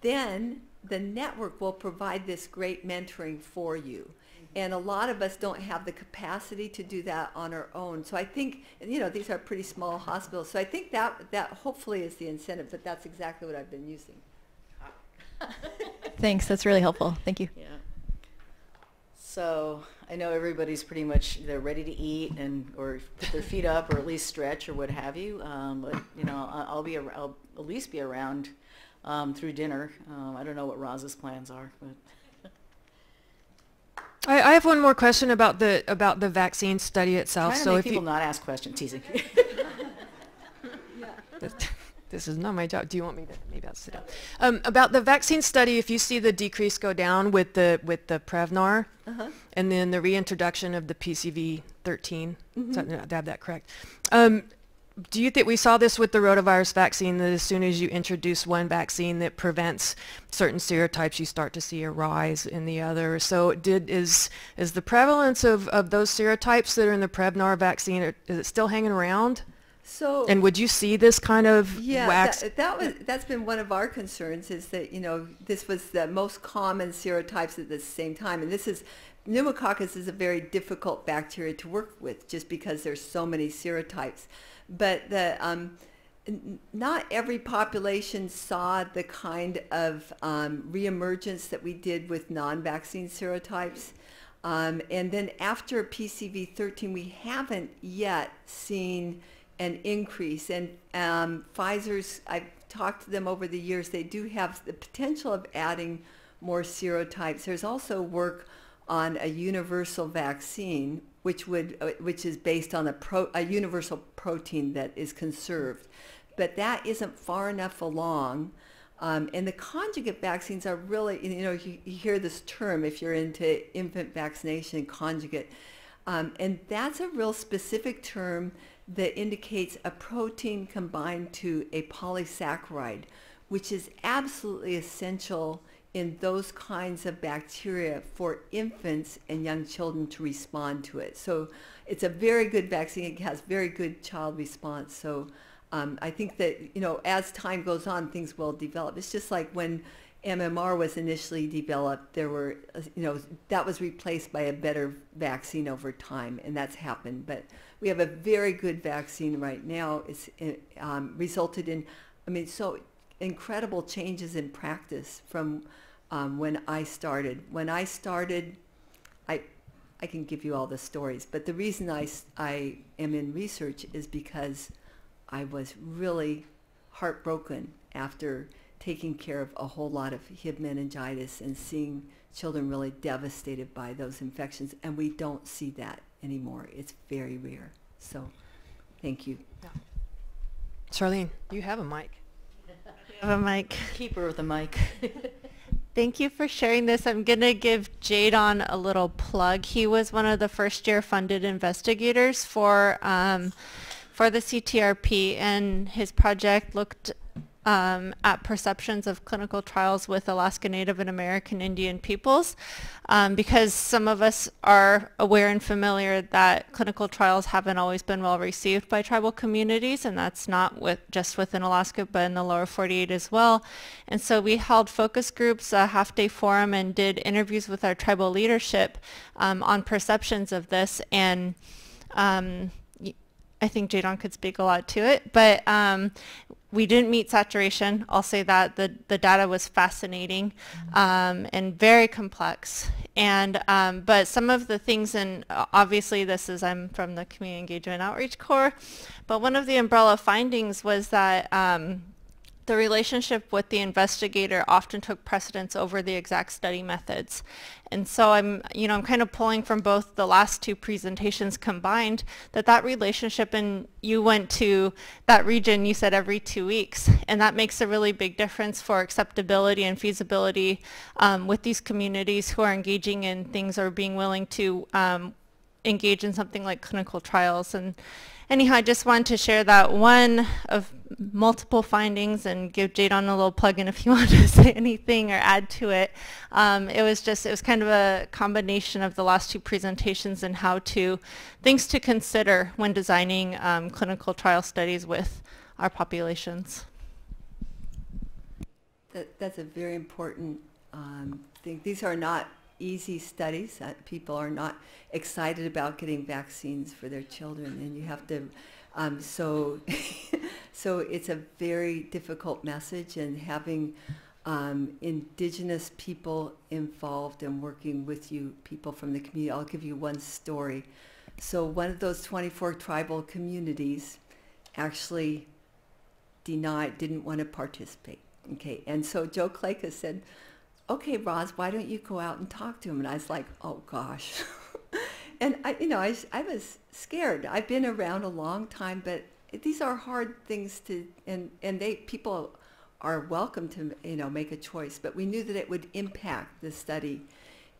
then the network will provide this great mentoring for you. And a lot of us don't have the capacity to do that on our own. So I think, you know, these are pretty small hospitals. So I think that, that hopefully is the incentive, but that's exactly what I've been using. (laughs) Thanks. That's really helpful. Thank you. Yeah. So I know everybody's pretty much they're ready to eat and or put their feet up or at least stretch or what have you. Um, but you know I- I'll be ar- I'll at least be around um, through dinner. Um, I don't know what Roz's plans are, but I, I have one more question about the about the vaccine study itself. so if people you, not ask questions. Teasing. (laughs) this is not my job. Do you want me to? Maybe I'll sit down. Um, about the vaccine study, if you see the decrease go down with the with the Prevnar, Uh-huh. and then the reintroduction of the PCV 13, Mm-hmm. so, did I have that correct? Um, do you think we saw this with the rotavirus vaccine that as soon as you introduce one vaccine that prevents certain serotypes, you start to see a rise in the other? So did is is the prevalence of, of those serotypes that are in the Prevnar vaccine are- is it still hanging around? So And would you see this kind of Yeah, wax? that, that was that's been one of our concerns is that you know this was the most common serotypes at the same time, and this is pneumococcus is a very difficult bacteria to work with just because there's so many serotypes, but the um, not every population saw the kind of um, reemergence that we did with non-vaccine serotypes. Um, and then after PCV13, we haven't yet seen an increase. And um, Pfizer's, I've talked to them over the years, they do have the potential of adding more serotypes. There's also work on a universal vaccine, which would, uh, which is based on a, pro, a universal protein that is conserved. But that isn't far enough along. Um, and the conjugate vaccines are really, you know, you, you hear this term if you're into infant vaccination, conjugate. Um, and that's a real specific term that indicates a protein combined to a polysaccharide, which is absolutely essential in those kinds of bacteria for infants and young children to respond to it. So it's a very good vaccine. It has very good child response. So um, I think that, you know, as time goes on, things will develop. It's just like when MMR was initially developed, there were, you know, that was replaced by a better vaccine over time, and that's happened. But we have a very good vaccine right now. It's uh, um, resulted in, I mean, so incredible changes in practice from um, when I started. When I started, I, I can give you all the stories, but the reason I, I am in research is because I was really heartbroken after taking care of a whole lot of Hib meningitis and seeing children really devastated by those infections. And we don't see that anymore. It's very rare. So thank you. Charlene, you have a mic. Have a mic. Keeper of the mic. (laughs) Thank you for sharing this. I'm going to give Jadon a little plug. He was one of the first year funded investigators for um, for the CTRP and his project looked um, at perceptions of clinical trials with Alaska Native and American Indian peoples um, because some of us are aware and familiar that clinical trials haven't always been well received by tribal communities and that's not with just within Alaska but in the lower 48 as well. And so we held focus groups, a half-day forum and did interviews with our tribal leadership um, on perceptions of this and um, I think Jadon could speak a lot to it, but um, we didn't meet saturation. I'll say that the the data was fascinating um, and very complex. And um, but some of the things, and obviously this is I'm from the Community Engagement Outreach Core, but one of the umbrella findings was that um, the relationship with the investigator often took precedence over the exact study methods. And so I'm, you know, I'm kind of pulling from both the last two presentations combined that that relationship and you went to that region, you said every two weeks, and that makes a really big difference for acceptability and feasibility um, with these communities who are engaging in things or being willing to um, engage in something like clinical trials. And anyhow, I just wanted to share that one of multiple findings and give Jadon a little plug in if you (laughs) want to say anything or add to it. Um, it was just, it was kind of a combination of the last two presentations and how to, things to consider when designing um, clinical trial studies with our populations. That, that's a very important um, thing. These are not easy studies. Uh, people are not excited about getting vaccines for their children, and you have to. Um, so, (laughs) so it's a very difficult message, and having um, indigenous people involved and working with you, people from the community. I'll give you one story. So one of those 24 tribal communities actually denied, didn't want to participate. Okay, and so Joe Klejka said, okay, Roz, why don't you go out and talk to him? And I was like, oh gosh. (laughs) and I, you know, I, I was scared. I've been around a long time, but these are hard things to, and, and they, people are welcome to, you know, make a choice. But we knew that it would impact the study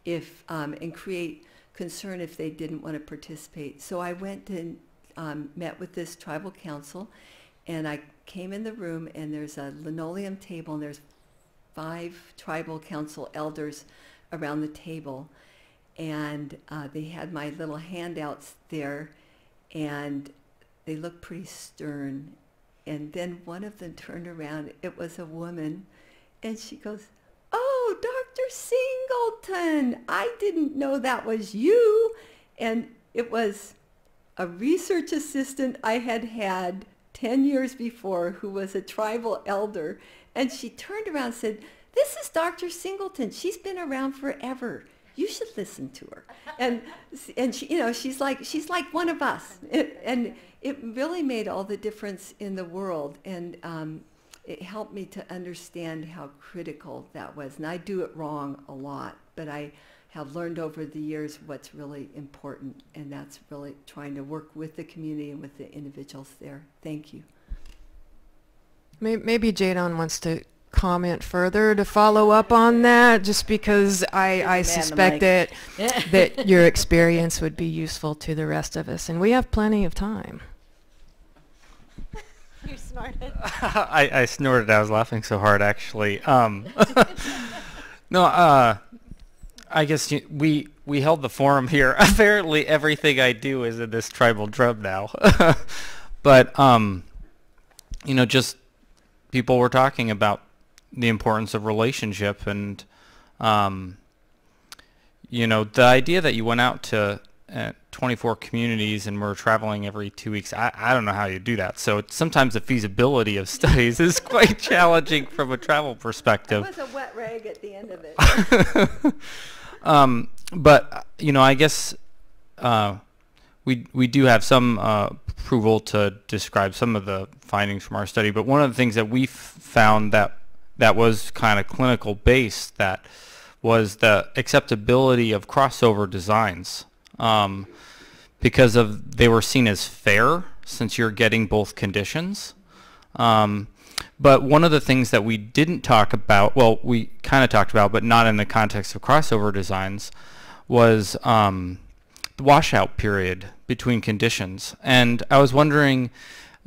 if, um, and create concern if they didn't want to participate. So I went and um, met with this tribal council and I came in the room and there's a linoleum table and there's five tribal council elders around the table. And uh, they had my little handouts there, and they looked pretty stern. And then one of them turned around. It was a woman, and she goes, "Oh, Dr. Singleton, I didn't know that was you." And it was a research assistant I had had 10 years before who was a tribal elder and she turned around and said, this is Dr. Singleton. She's been around forever. You should listen to her. And, and she, you know, she's like, she's like one of us. It, and it really made all the difference in the world. And um, it helped me to understand how critical that was. And I do it wrong a lot, but I have learned over the years what's really important. And that's really trying to work with the community and with the individuals there. Thank you. Maybe Jadon wants to comment further to follow up on that, just because I, I suspect that, (laughs) that your experience would be useful to the rest of us, and we have plenty of time. (laughs) You snorted. (laughs) I, I snorted. I was laughing so hard, actually. Um, no, uh, I guess you, we we held the forum here. Apparently, everything I do is in this tribal drum now. but um, you know, just people were talking about the importance of relationship and um, you know, the idea that you went out to uh, 24 communities and we're traveling every two weeks, I, I don't know how you do that. So it's, sometimes the feasibility of (laughs) studies is quite challenging from a travel perspective. was a wet rag at the end of it. (laughs) Um, but you know, I guess uh, we we do have some uh, approval to describe some of the findings from our study. But one of the things that we found that that was kind of clinical based that was the acceptability of crossover designs um, because of they were seen as fair since you're getting both conditions. Um, but one of the things that we didn't talk about, well, we kind of talked about, but not in the context of crossover designs, was um, washout period between conditions. And I was wondering,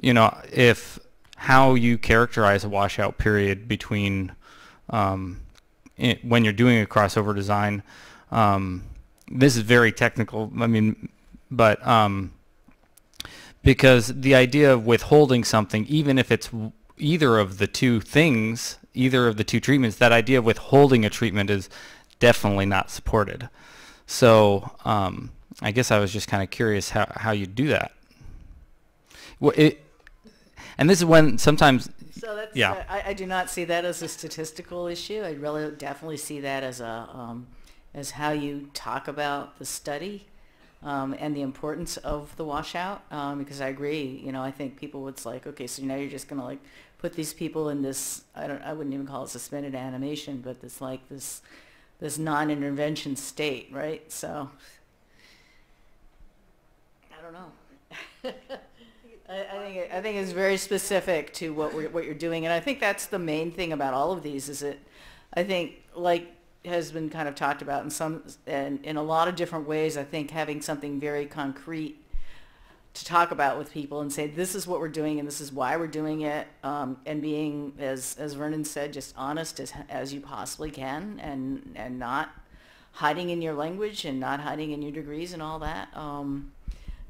you know, if how you characterize a washout period between um, i when you're doing a crossover design. Um, this is very technical. I mean, but um, because the idea of withholding something, even if it's either of the two things, either of the two treatments, that idea of withholding a treatment is definitely not supported. So um, I guess I was just kind of curious how, how you do that. Well, it, and this is when sometimes, So that's, Yeah. uh, I, I do not see that as a statistical issue. I really definitely see that as a, um, as how you talk about the study, um, and the importance of the washout, um, because I agree, you know, I think people would like, okay, so now you're just gonna like put these people in this, I don't, I wouldn't even call it suspended animation, but this like this, this non-intervention state, right? So, I don't know. (laughs) I, I think it, I think it's very specific to what we're, what you're doing, and I think that's the main thing about all of these is that I think like has been kind of talked about in some and in a lot of different ways. I think having something very concrete to talk about with people and say this is what we're doing and this is why we're doing it, um, and being as as Vernon said, just honest as as you possibly can, and and not hiding in your language and not hiding in your degrees and all that.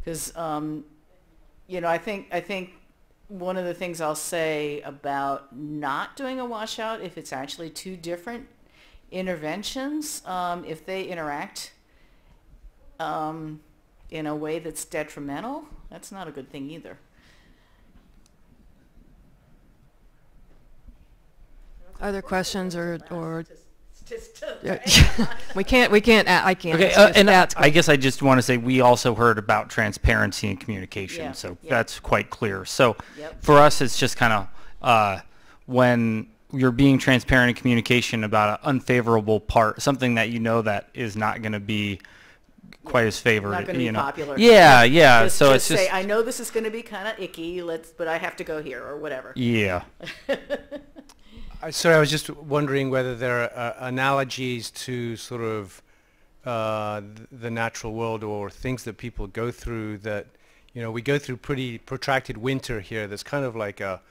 Because um, you know, I think I think one of the things I'll say about not doing a washout, if it's actually two different interventions, um, if they interact um, in a way that's detrimental, that's not a good thing either. Other questions or, or, (laughs) Just to- Yeah. (laughs) we can't, we can't, a- I can't. okay, uh, just and I, that's I guess I just want to say we also heard about transparency and communication, Yeah, so yeah. that's quite clear. So Yep. for us, it's just kind of uh, when you're being transparent in communication about an unfavorable part, something that you know that is not going to be quite as favored. Not going to you be know. popular. Yeah, yeah. Just, so just it's say, I know this is going to be kind of icky. Let's, but I have to go here or whatever. yeah. (laughs) Uh, Sorry, I was just wondering whether there are uh, analogies to sort of uh, the natural world or things that people go through that, you know, we go through pretty protracted winter here that's kind of like a,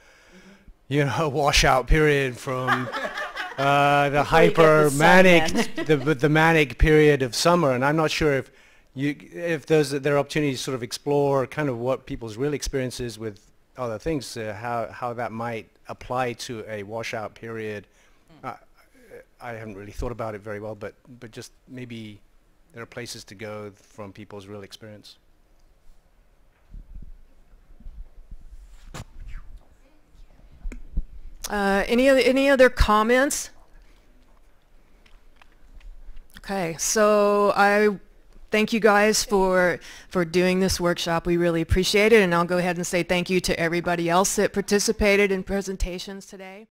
you know, (laughs) washout period from (laughs) uh, the hyper manic, man. (laughs) the, the manic period of summer. And I'm not sure if you, if those, there are opportunities to sort of explore kind of what people's real experiences with other things, uh, how, how that might apply to a washout period. Uh, I haven't really thought about it very well, but, but just maybe there are places to go from people's real experience. Uh, any other any other comments? Okay, so I thank you guys for for doing this workshop. We really appreciate it, and I'll go ahead and say thank you to everybody else that participated in presentations today.